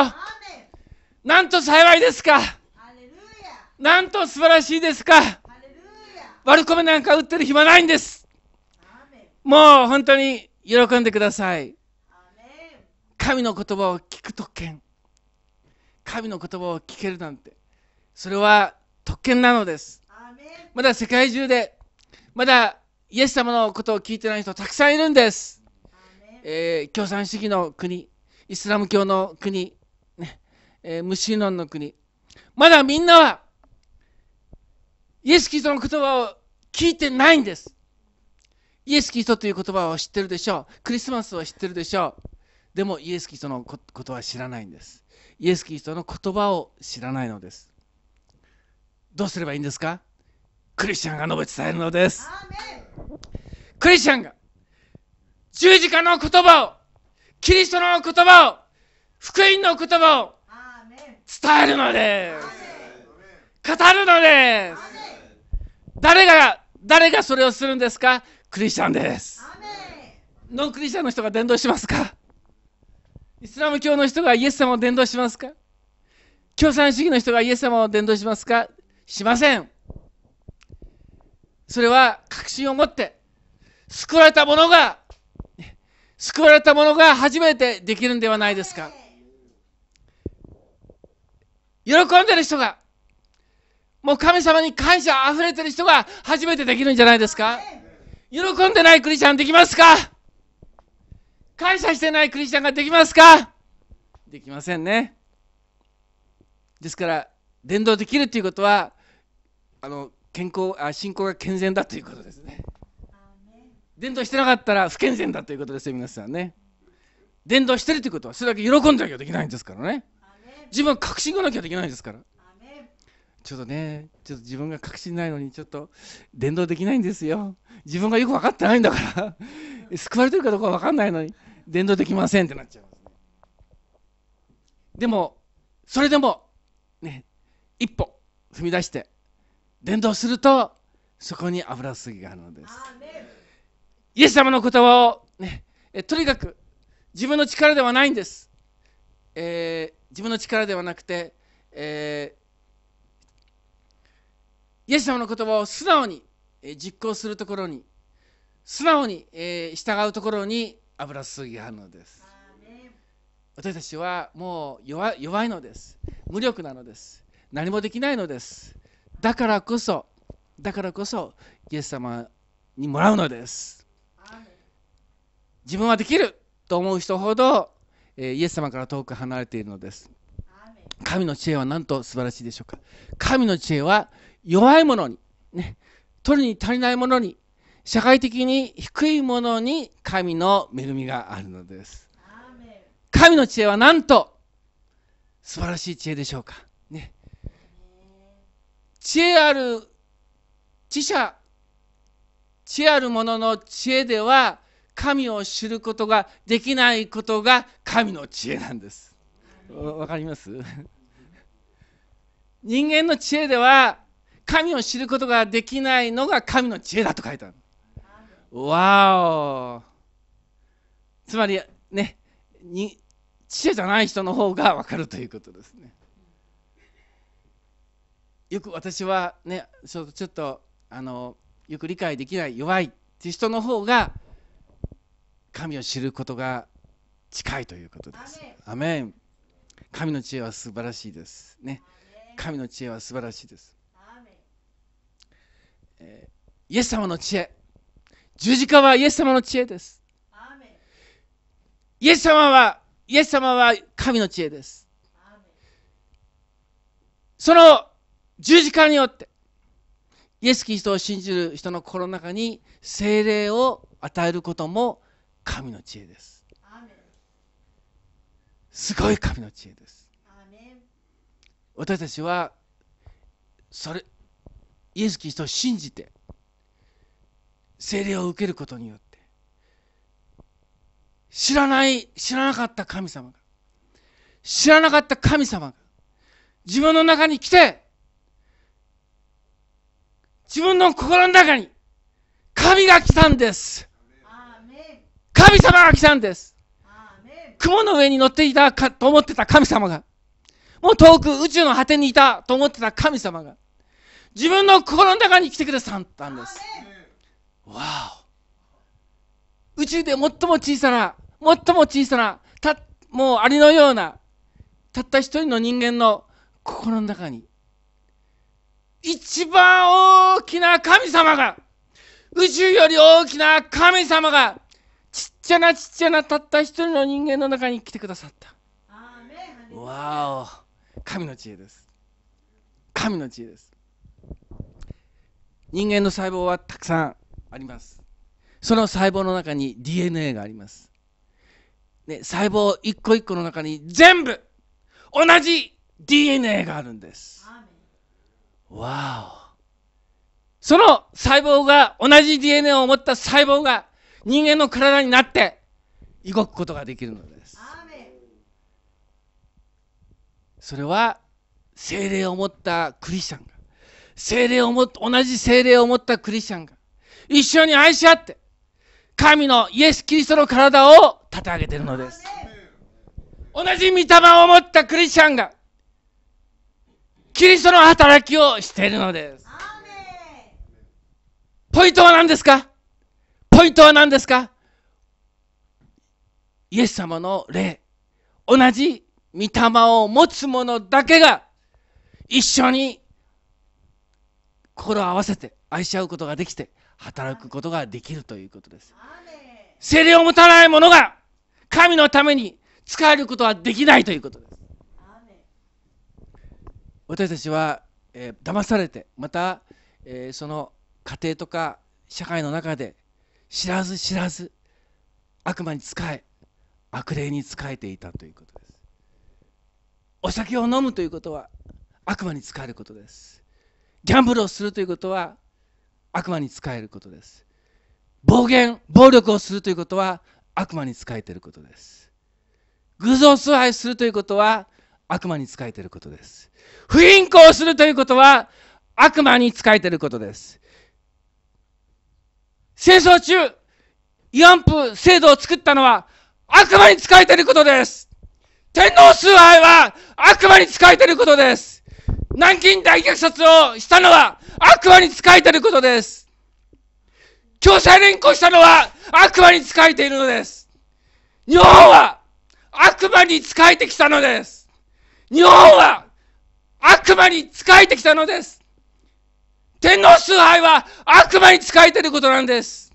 なんと幸いですか。なんと素晴らしいですか。悪コメなんか打ってる暇ないんです。もう本当に喜んでください。神の言葉を聞く特権。神の言葉を聞けるなんて。それは特権なのです。まだ世界中で、まだイエス様のことを聞いてない人たくさんいるんです。えー共産主義の国、イスラム教の国、ねえームシロンの国。まだみんなは、イエス・キリストの言葉を聞いてないんです。イエス・キリストという言葉を知ってるでしょう。クリスマスを知ってるでしょう。でもイエス・キリストのこことは知らないんです。イエス・キリストの言葉を知らないのです。どうすればいいんですか？クリスチャンが述べ伝えるのです。クリスチャンが十字架の言葉を、キリストの言葉を、福音の言葉を伝えるのです。語るのです。誰が、誰がそれをするんですか？クリスチャンです。ノンクリスチャンの人が伝道しますか？イスラム教の人がイエス様を伝道しますか？共産主義の人がイエス様を伝道しますか？しません。それは確信を持って、救われた者が、救われた者が初めてできるんではないですか。喜んでる人が、もう神様に感謝あふれてる人が初めてできるんじゃないですか。喜んでないクリスチャンできますか感謝してないクリスチャンができますかできませんね。ですから、伝道できるということは、あの健康あ信仰が健全だということですね。伝道してなかったら不健全だということですよ、皆さんね。伝道してるということは、それだけ喜んでなきゃできないんですからね。自分は確信がなきゃできないんですから。ちょっとねちょっと自分が確信ないのにちょっと伝道できないんですよ自分がよく分かってないんだから救われてるかどうか分かんないのに伝道できませんってなっちゃいますねでもそれでもね一歩踏み出して伝道するとそこに油すぎがあるのです。イエス様の言葉を、ね、えとにかく自分の力ではないんです、えー自分の力ではなくて、えーイエス様の言葉を素直に、えー実行するところに素直に、えー従うところに油すぎがあるのです。私たちはもう弱弱いのです。無力なのです。何もできないのですだからこそだからこそイエス様にもらうのです。自分はできると思う人ほど、えーイエス様から遠く離れているのです。神の知恵はなんと素晴らしいでしょうか。神の知恵は弱い者に、ね、取るに足りない者に社会的に低いものに神の恵みがあるのです。神の知恵はなんと素晴らしい知恵でしょうか。ね知恵ある知者知恵ある者の知恵では神を知ることができないことが神の知恵なんです。わわかります？人間の知恵では神を知ることができないのが神の知恵だと書いてある。わお。つまりねに知恵じゃない人の方が分かるということですねよく私はねちょっとちょっとあのよく理解できない弱いっていう人の方が神を知ることが近いということです。アメン。神の知恵は素晴らしいです。ね。神の知恵は素晴らしいです。イエス様の知恵。十字架はイエス様の知恵です。イエス様はイエス様は神の知恵です。その十字架によってイエス・キリストを信じる人の心の中に精霊を与えることも神の知恵です。すごい神の知恵です。私たちはそれイエス・キリストを信じて聖霊を受けることによって知らない知らなかった神様が知らなかった神様が自分の中に来て自分の心の中に神が来たんです。神様が来たんです。雲の上に乗っていたかと思ってた神様がもう遠く宇宙の果てにいたと思ってた神様が自分の心の中に来てくださったんです。わお。宇宙で最も小さな最も小さなたもうアリのようなたった一人の人間の心の中に一番大きな神様が宇宙より大きな神様がちっちゃなちっちゃなたった一人の人間の中に来てくださった。わお。神の知恵です。神の知恵です。人間の細胞はたくさんあります。その細胞の中に DNA があります、ね、細胞一個一個の中に全部同じ DNA があるんですわおその細胞が同じ DNA を持った細胞が人間の体になって動くことができるのです。それは精霊を持ったクリスチャンが精霊を持っ同じ精霊を持ったクリスチャンが一緒に愛し合って神のイエス・キリストの体を立て上げているのです。同じ御霊を持ったクリスチャンがキリストの働きをしているのです。ポイントは何ですか？ポイントは何ですか？イエス様の霊。同じ御霊を持つ者だけが一緒に心を合わせて愛し合うことができて働くことができるということです。精霊を持たない者が神のために使えることはできないということです私たちは、えー騙されてまた、えーその家庭とか社会の中で知らず知らず悪魔に仕え悪霊に仕えていたということです。お酒を飲むということは悪魔に使えることです。ギャンブルをするということは悪魔に使えることです。暴言暴力をするということは悪魔に使えていることです。偶像崇拝するということは悪魔に使えていることです。不貧困をするということは悪魔に使えていることです。戦争中慰安婦制度を作ったのは悪魔に使えていることです。天皇崇拝は悪魔に使えていることです。南京大虐殺をしたのは悪魔に使えていることです。強制連行したのは悪魔に使えているのです。日本は悪魔に使えてきたのです。日本は悪魔に使えてきたのです。天皇崇拝は悪魔に使えていることなんです。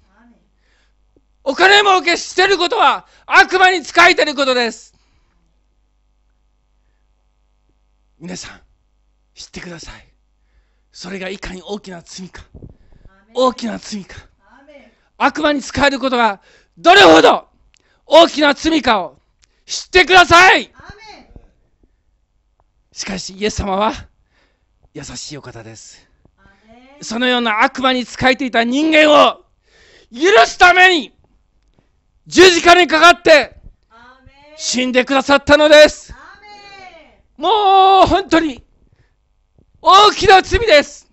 お金儲けしてることは悪魔に使えていることです。皆さん知ってください。それがいかに大きな罪か。大きな罪か。悪魔に使えることがどれほど大きな罪かを知ってくださいしかしイエス様は優しいお方です。そのような悪魔に仕えていた人間を許すために十字架にかかって死んでくださったのです。もう本当に大きな罪です。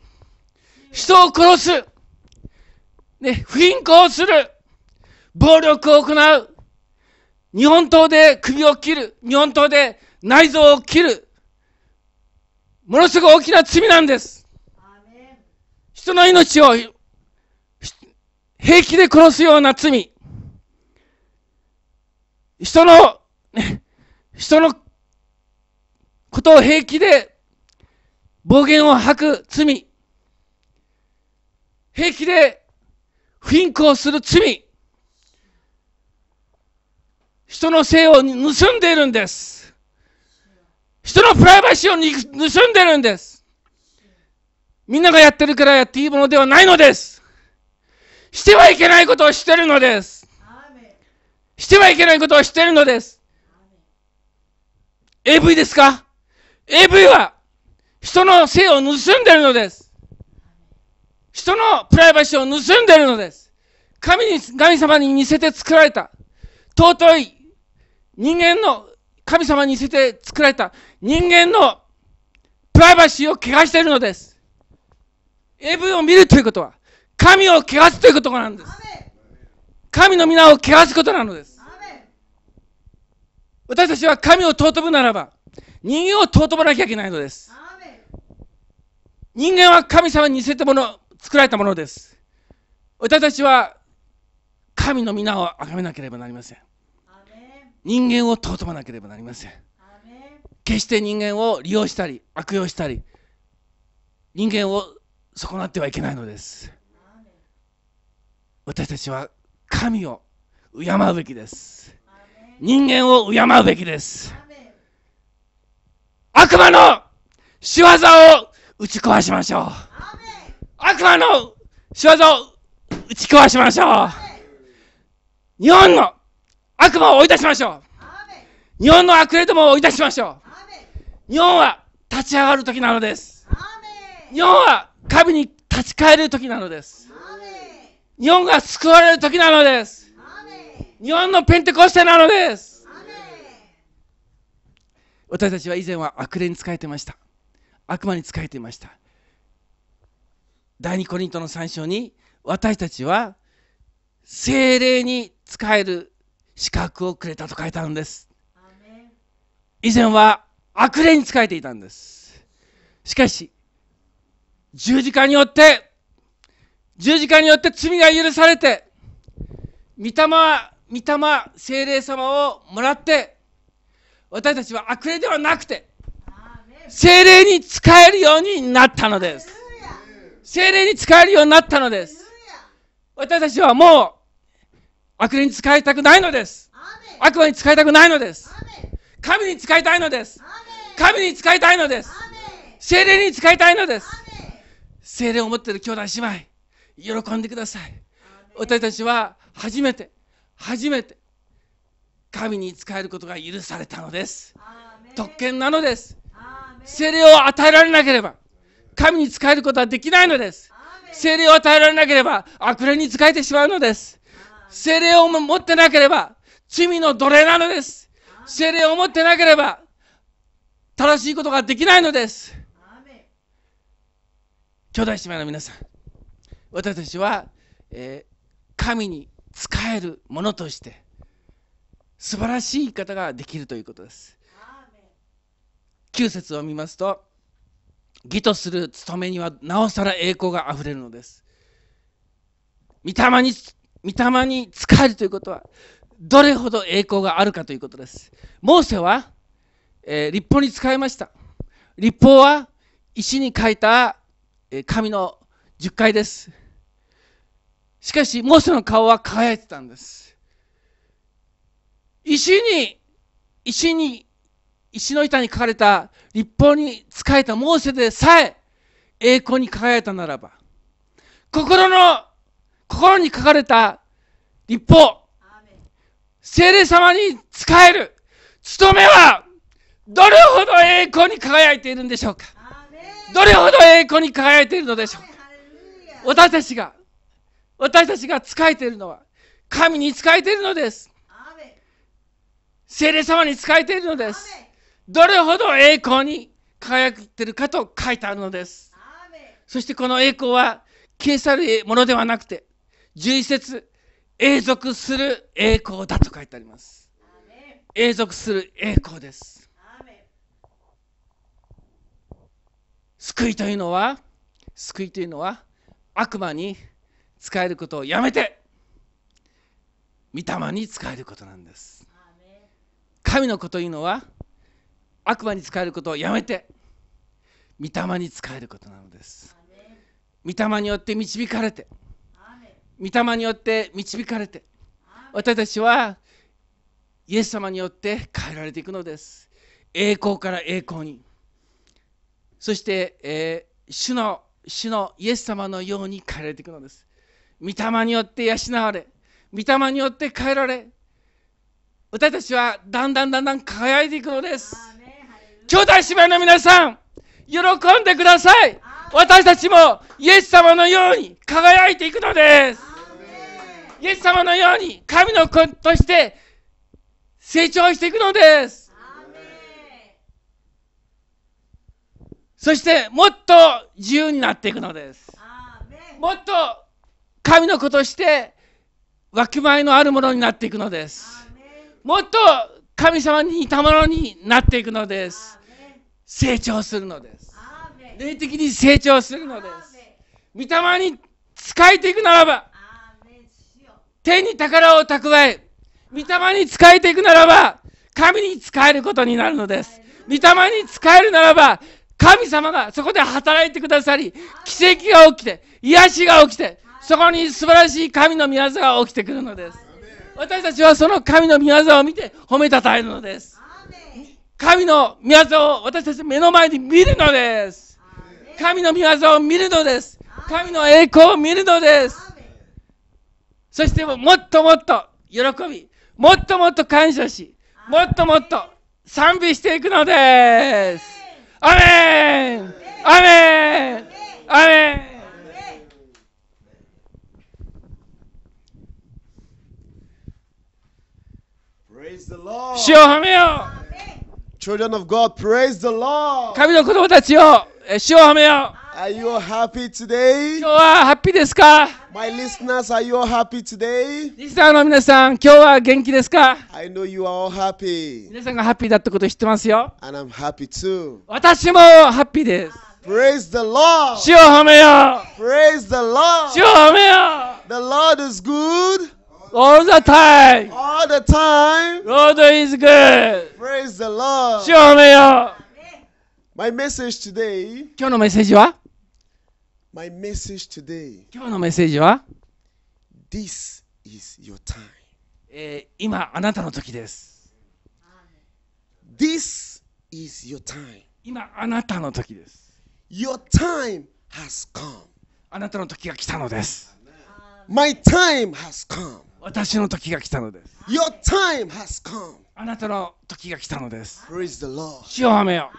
人を殺す。ね、不貧困をする。暴力を行う。日本刀で首を切る。日本刀で内臓を切るものすごい大きな罪なんです。人の命を平気で殺すような罪。人の、ね、人のことを平気で暴言を吐く罪。平気で不貧困をする罪。人の性を盗んでいるんです人のプライバシーを盗んでるんです。みんながやってるからやっていいものではないのです。してはいけないことをしてるのです。してはいけないことをしてるのです。AV ですか？AV は人の性を盗んでるのです。人のプライバシーを盗んでるのです。神に神様に似せて作られた。尊い人間の神様に似せて作られた。人間のプライバシーを汚しているのです。AV を見るということは神を汚すということなんです。神の皆を汚すことなのです。私たちは神を尊ぶならば人間を尊ばなきゃいけないのです。人間は神様に似せたもの作られたものです。私たちは神の皆を崇めなければなりません。人間を尊ばなければなりません決して人間を利用したり悪用したり人間を損なってはいけないのです。私たちは神を敬うべきです。人間を敬うべきです。悪魔の仕業を打ち壊しましょう。悪魔の仕業を打ち壊しましょう。日本の悪魔を追い出しましょう。日本の悪霊どもを追い出しましょう。日本は立ち上がる時なのです。日本は神に立ち返る時なのです。日本が救われる時なのです。日本のペンテコステなのです。私たちは以前は悪霊に仕えていました。悪魔に仕えていました。第二コリントの3章に私たちは精霊に仕える資格をくれたと書いてあるんです。以前は悪霊に仕えていたんです。しかし十字架によって十字架によって罪が許されて御霊御霊精霊様をもらって私たちは悪霊ではなくて精霊に仕えるようになったのです。精霊に仕えるようになったのです。私たちはもう悪霊に仕えたくないのです。悪魔に仕えたくないのです。神に仕えたいのです神に仕えたいのです。精霊に仕えたいのです。精霊を持っている兄弟姉妹喜んでください。私たちは初めて初めて神に仕えることが許されたのです。特権なのです。聖霊を与えられなければ神に仕えることはできないのです。聖霊を与えられなければ悪霊に仕えてしまうのです。聖霊を持ってなければ罪の奴隷なのです。聖霊を持ってなければ正しいことができないのです。兄弟姉妹の皆さん私たちは、えー神に仕えるものとして素晴らしい方ができるということです。9節を見ますと義とする務めにはなおさら栄光があふれるのです。御霊に御霊に仕えるということはどれほど栄光があるかということです。モーセは、えー立法に使いました。立法は石に書いた、えー神の十回です。しかしモーセの顔は輝いてたんです。石に石に石の板に書かれた立法に仕えたモーセでさえ栄光に輝いたならば心の心に書かれた立法聖霊様に仕える務めはどれほど栄光に輝いているんでしょうか？どれほど栄光に輝いているのでしょう？か私たちが私たちが仕えているのは神に仕えているのです。聖霊様に仕えているのです。どれほど栄光に輝いているかと書いてあるのです。そしてこの栄光は消え去るものではなくて11節永続する栄光だと書いてあります。永続する栄光です救いというのは救いというのは悪魔に使えることをやめて御霊に使えることなんです。神の子というのは悪魔に使えることをやめて御霊に使えることなのです。御霊によって導かれて御霊によって導かれて私たちはイエス様によって変えられていくのです。栄光から栄光に。そして、えー主の主のイエス様のように変えられていくのです。御霊によって養われ御霊によって変えられ私たちはだんだんだんだん輝いていくのです。兄弟姉妹の皆さん喜んでください。私たちもイエス様のように輝いていくのです。イエス様のように神の子として成長していくのですそしてもっと自由になっていくのです。もっと神の子としてわきまえのあるものになっていくのです。もっと神様に似たものになっていくのです。成長するのです。霊的に成長するのです。御霊に仕えていくならば天に宝を蓄え御霊に仕えていくならば神に仕えることになるのです。御霊に仕えるならば神様がそこで働いてくださり奇跡が起きて癒しが起きてそこに素晴らしい神の御業が起きてくるのです。私たちはその神の御業を見て褒めたたえるのです。神の御業を私たち目の前に見るのです。神の御業を見るのです。神の栄光を見るのです。そしてもっともっと喜びもっともっと感謝しもっともっと賛美していくのです。アメンアメンアメン Praise the Lord. 主を褒めよ Children of God, praise the う Lord. 神の子供たちをえ主を褒めよ Are you happy う today? 今日はハッピーですか My listeners, are you happy today? リスナーの皆さん今日は元気ですか I know you are all happy. 皆さんがハッピーだってこと知ってますよ And I'm happy too. 私もハッピーです Praise the Lord. 主を褒めよ Praise the う Lord. 主を褒めよ The Lord is good う All the time all the time. Lord is good Praise the Lord. 主を褒めよう My message today, 今日のメッセージは my message today, 今日のメッセージは、this is your time. えー今あなたの時です This is your time. 今あなたの時です Your time has come. あなたの時が来たのです My time has come. 私の時が来たのです Your time has come. あなたの時が来たのです Praise the Lord. 主を褒めよ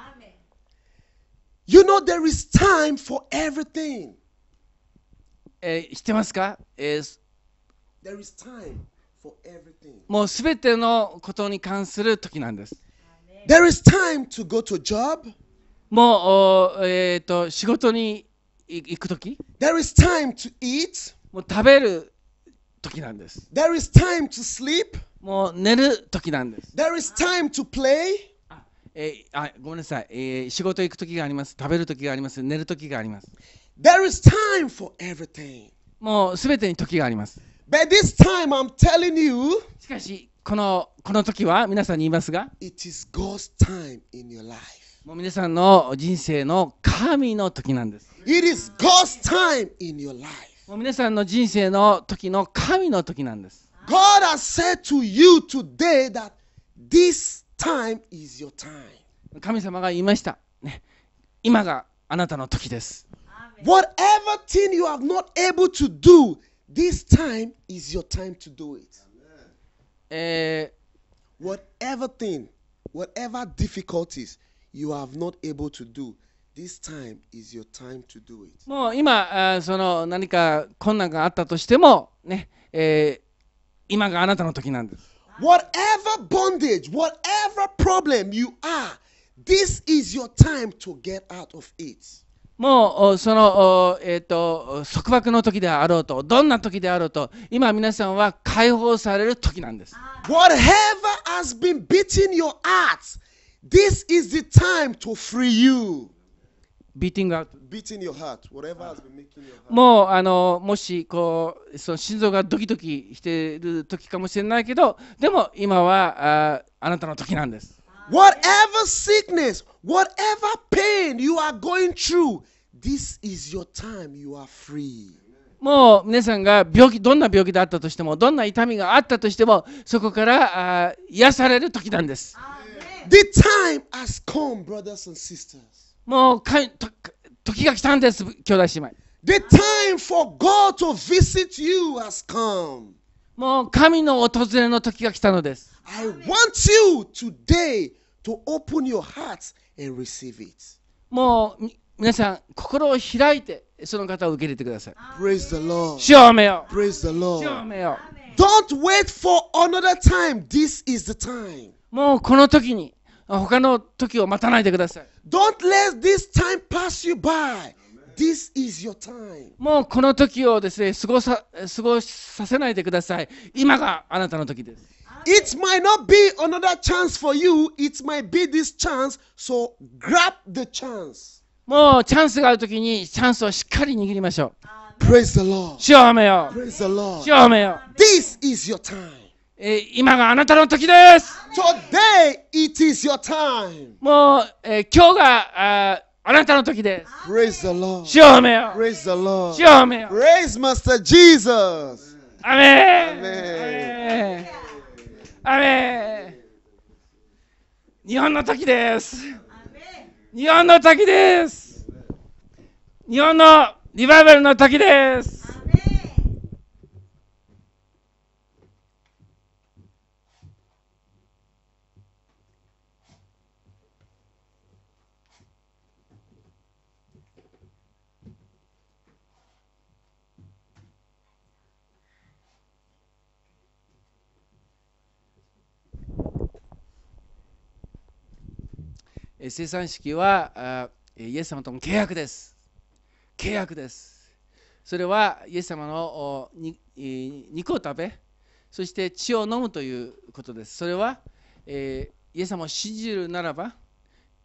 You know, there is time for everything. えー知ってますか、えー There is time for everything. もうすべてのことに関する時なんです。 There is time to go to a job. もう、おえー、と仕事に行く時 There is time to eat. もう食べる時なんです。 There is time to sleep. もう寝る時なんです。 There is time to play. えーあごめんなさい、えー仕事行く時があります。食べる時があります。寝る時があります。There is time for everything. もうすべてに時があります。But this time, I'm telling you, しかし、このこの時は皆さんに言いますが、it is God's time in your life. もう皆さんの人生の神の時なんです。It is God's time in your life. もう皆さんの人生の時の神の時なんです。God has said to you today that this time is your time. 神様が言いました。ね、今があなたの時です。Whatever thing you are not able to do, this time is your time to do it. え Whatever thing, whatever difficulties you have not able to do, this time is your time to do it. ーもう今あーその何か困難があったとしても、ねえー今があなたの時なんです。Whatever bondage, whatever problem you are, this is your time to get out of it. もうおその、おえー、と束縛の時であろうと、どんな時であろうと、今皆さんは解放される時なんです。Whatever has been beating your heart, this is the time to free you. ビーティングアウト。Beating your heart, whatever has been making your heart. もうあのもしこうその心臓がドキドキしている時かもしれないけど、でも今はああなたの時なんです。Whatever sickness, whatever pain you are going through, this is your time. You are free. もう皆さんが病気どんな病気であったとしてもどんな痛みがあったとしてもそこからあ癒される時なんです。The time has come, brothers and sisters. もうかと時が来たんです兄弟姉妹。The time for God to visit you has come. もう神の訪れの時が来たのです。I want you today to open your hearts and receive it. もうみ皆さん心を開いてその方を受け入れてください。Praise the Lord. 主を褒めよ Praise the う。主を Lord. 褒めよ Don't wait for another time. This is the time. う。もうこの時にあ他の時を待たないでください。Don't let this time pass you by. This is your time. もうこの時をですね過ごさ過ごさせないでください。今があなたの時です。It might not be another chance for you, it might be this chance. So grab the chance. もうチャンスがある時にチャンスをしっかり握りましょ Praise the Lord. う。主を褒めよう。Praise the Lord. 主を褒めよう。This is your time. えー今があなたの時です。Today it is your time. もう、えー今日がああなたの時です。Praise the Lord. 主を褒めよう。Praise the Lord. 主を褒めよう。Praise Master Jesus. アメンアメンアメン日本の時です。日本の時です。日本のリバイバルの時です。生産式はイエス様との契約です。契約です。それはイエス様の肉を食べ、そして血を飲むということです。それは、えイエス様を信じるならば、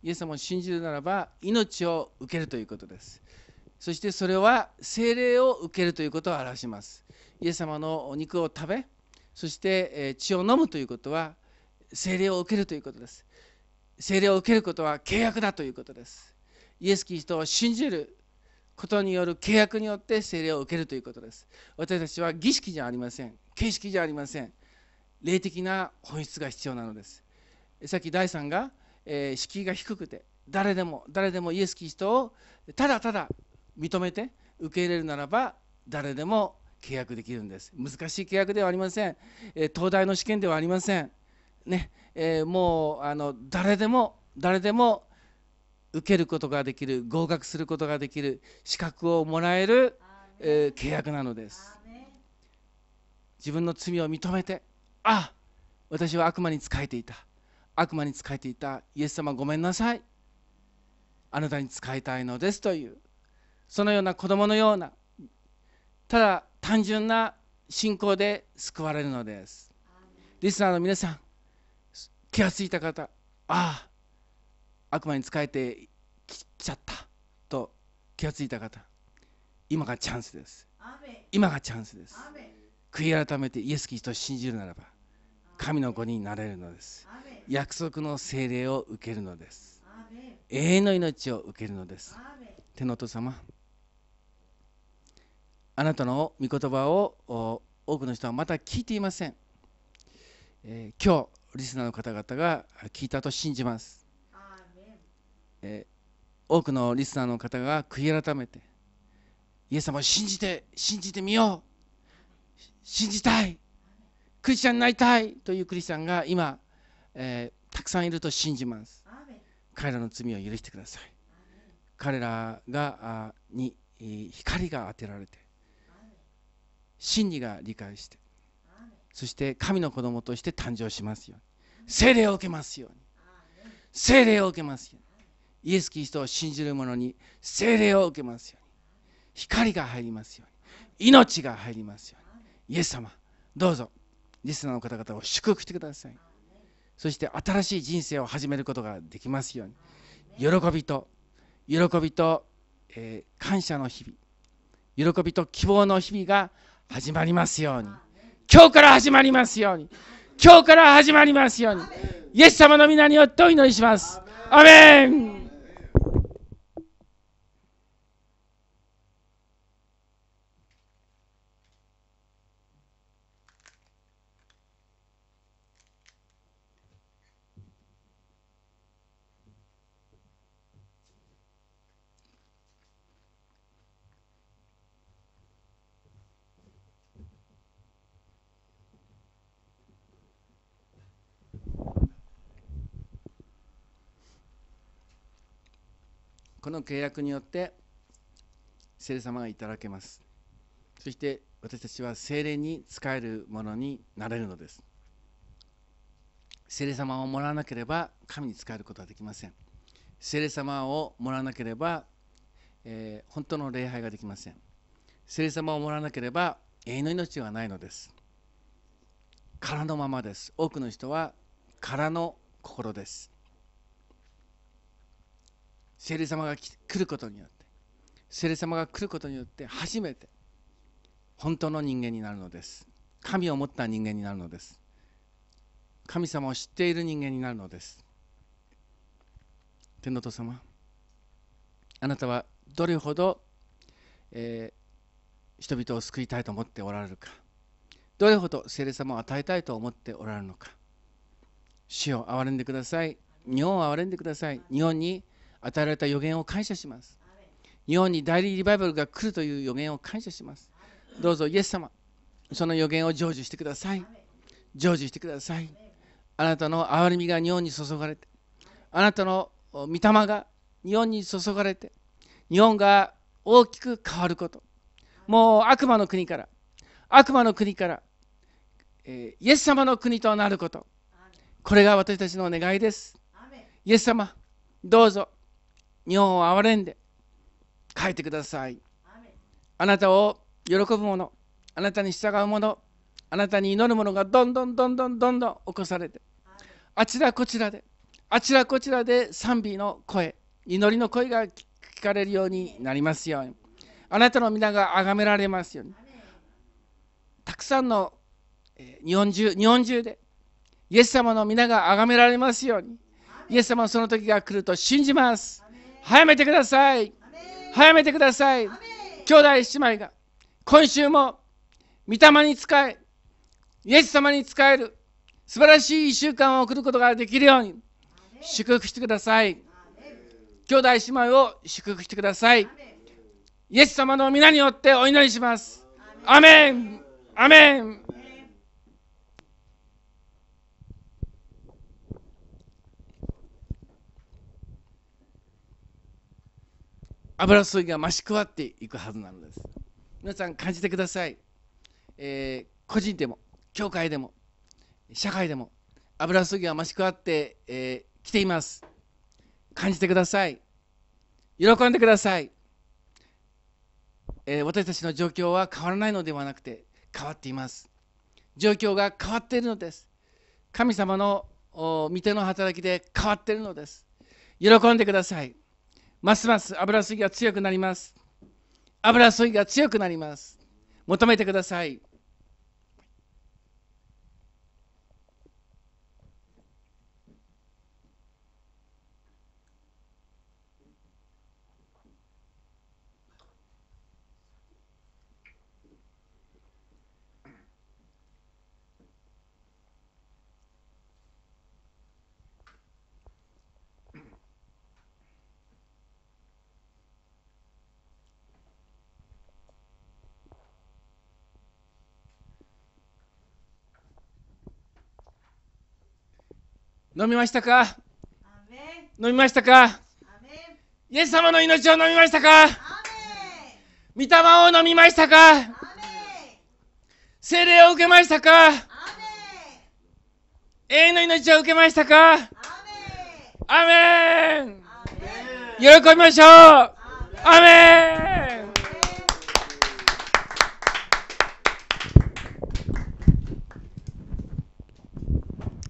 イエス様を信じるならば命を受けるということです。そしてそれは精霊を受けるということを表します。イエス様のお肉を食べ、そして、血を飲むということは精霊を受けるということです。聖霊を受けることは契約だということです。イエス・キリストを信じることによる契約によって聖霊を受けるということです。私たちは儀式じゃありません。形式じゃありません。霊的な本質が必要なのです。さっき第3が、えー敷居が低くて誰でも誰でもイエス・キリストをただただ認めて受け入れるならば誰でも契約できるんです。難しい契約ではありません。えー東大の試験ではありません。ねえーもうあの誰でも誰でも受けることができる合格することができる資格をもらえる、えー契約なのです。自分の罪を認めてあ私は悪魔に仕えていた。悪魔に仕えていた。イエス様ごめんなさい。あなたに仕えたいのですというそのような子供のようなただ単純な信仰で救われるのです。リスナーの皆さん気がついた方ああ悪魔に仕えてききちゃったと気がついた方今がチャンスです。今がチャンスです。悔い改めてイエス・キリストを信じるならば神の子になれるのです。約束の聖霊を受けるのです。永遠の命を受けるのです。天のお父様あなたの御言葉をお多くの人はまだ聞いていません、えー今日リスナーの方々が聞いたと信じます、えー多くのリスナーの方が悔い改めてイエス様を信じて信じてみよう。信じたい。クリスチャンになりたい。というクリスチャンが今、えーたくさんいると信じます。彼らの罪を許してください。彼らがあにえー光が当てられて真理が理解してそして神の子供として誕生しますように聖霊を受けますように。聖霊を受けますように。イエス・キリストを信じる者に聖霊を受けますように。光が入りますように。命が入りますように。イエス様どうぞ。リスナーの方々を祝福してください。そして新しい人生を始めることができますように。喜びと喜びと、えー感謝の日々。喜びと希望の日々が始まりますように。今日から始まりますように。今日から始まりますように。イエス様の皆によってお祈りします。アメン。この契約によって聖霊様がいただけます。そして私たちは聖霊に仕えるものになれるのです。聖霊様をもらわなければ神に仕えることはできません。聖霊様をもらわなければ、えー本当の礼拝ができません。聖霊様をもらわなければ永遠の命がないのです。空のままです。多くの人は空の心です。聖霊様が来ることによって聖霊様が来ることによって初めて本当の人間になるのです。神を持った人間になるのです。神様を知っている人間になるのです。天のお父様あなたはどれほど、えー人々を救いたいと思っておられるか。どれほど聖霊様を与えたいと思っておられるのか。主を憐れんでください。日本を憐れんでください。日本に与えられた予言を感謝します。日本に大リバイバルが来るという予言を感謝します。どうぞイエス様その予言を成就してください。成就してください。あなたの憐れみが日本に注がれてあなたの御霊が日本に注がれて日本が大きく変わること。もう悪魔の国から悪魔の国から、えイエス様の国となること。これが私たちの願いです。イエス様どうぞ。日本を憐れんで書いてください。あなたを喜ぶ者あなたに従う者あなたに祈る者がどんどんどんどんどんどん起こされてあちらこちらであちらこちらで賛美の声祈りの声が聞かれるようになりますようにあなたの皆が崇められますようにたくさんの、日本中日本中でイエス様の皆が崇められますようにイエス様のその時が来ると信じます。早めてください。早めてください。兄弟姉妹が今週も御霊に仕えイエス様に仕える素晴らしい1週間を送ることができるように祝福してください。兄弟姉妹を祝福してください。イエス様の皆によってお祈りします。アメン。アメン。油注ぎが増し加わっていくはずなのです。皆さん感じてください、えー個人でも教会でも社会でも油注ぎが増し加わってき、えー来ています。感じてください。喜んでください、えー私たちの状況は変わらないのではなくて変わっています。状況が変わっているのです。神様の御手の働きで変わっているのです。喜んでください。ますます油注ぎが強くなります。油注ぎが強くなります。求めてください。飲みましたか？飲みましたか？イエス様の命を飲みましたか？御霊を飲みましたか？ンアメン。聖霊を受けましたか？永遠の命を受けましたか？アメン。喜びましょう。アメン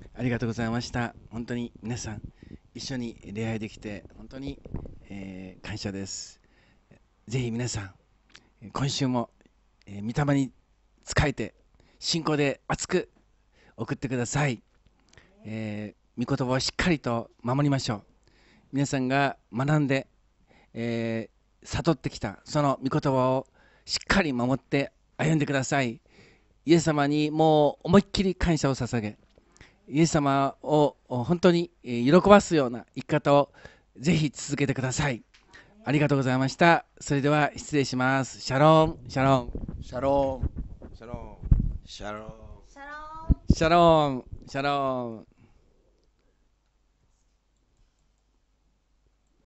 ありがとうございました。本当に皆さん一緒に礼拝できて本当に、えー感謝です。ぜひ皆さん今週も、えー御霊に仕えて信仰で熱く送ってください、えー御言葉をしっかりと守りましょう。皆さんが学んで、えー悟ってきたその御言葉をしっかり守って歩んでください。イエス様にもう思いっきり感謝を捧げイエス様を本当にえー喜ばすような生き方をぜひ続けてください。ありがとうございました。それでは失礼します。シャローン。シャローン。シャローン。シャローン。シャローン。シャローン。シャローン。シャローン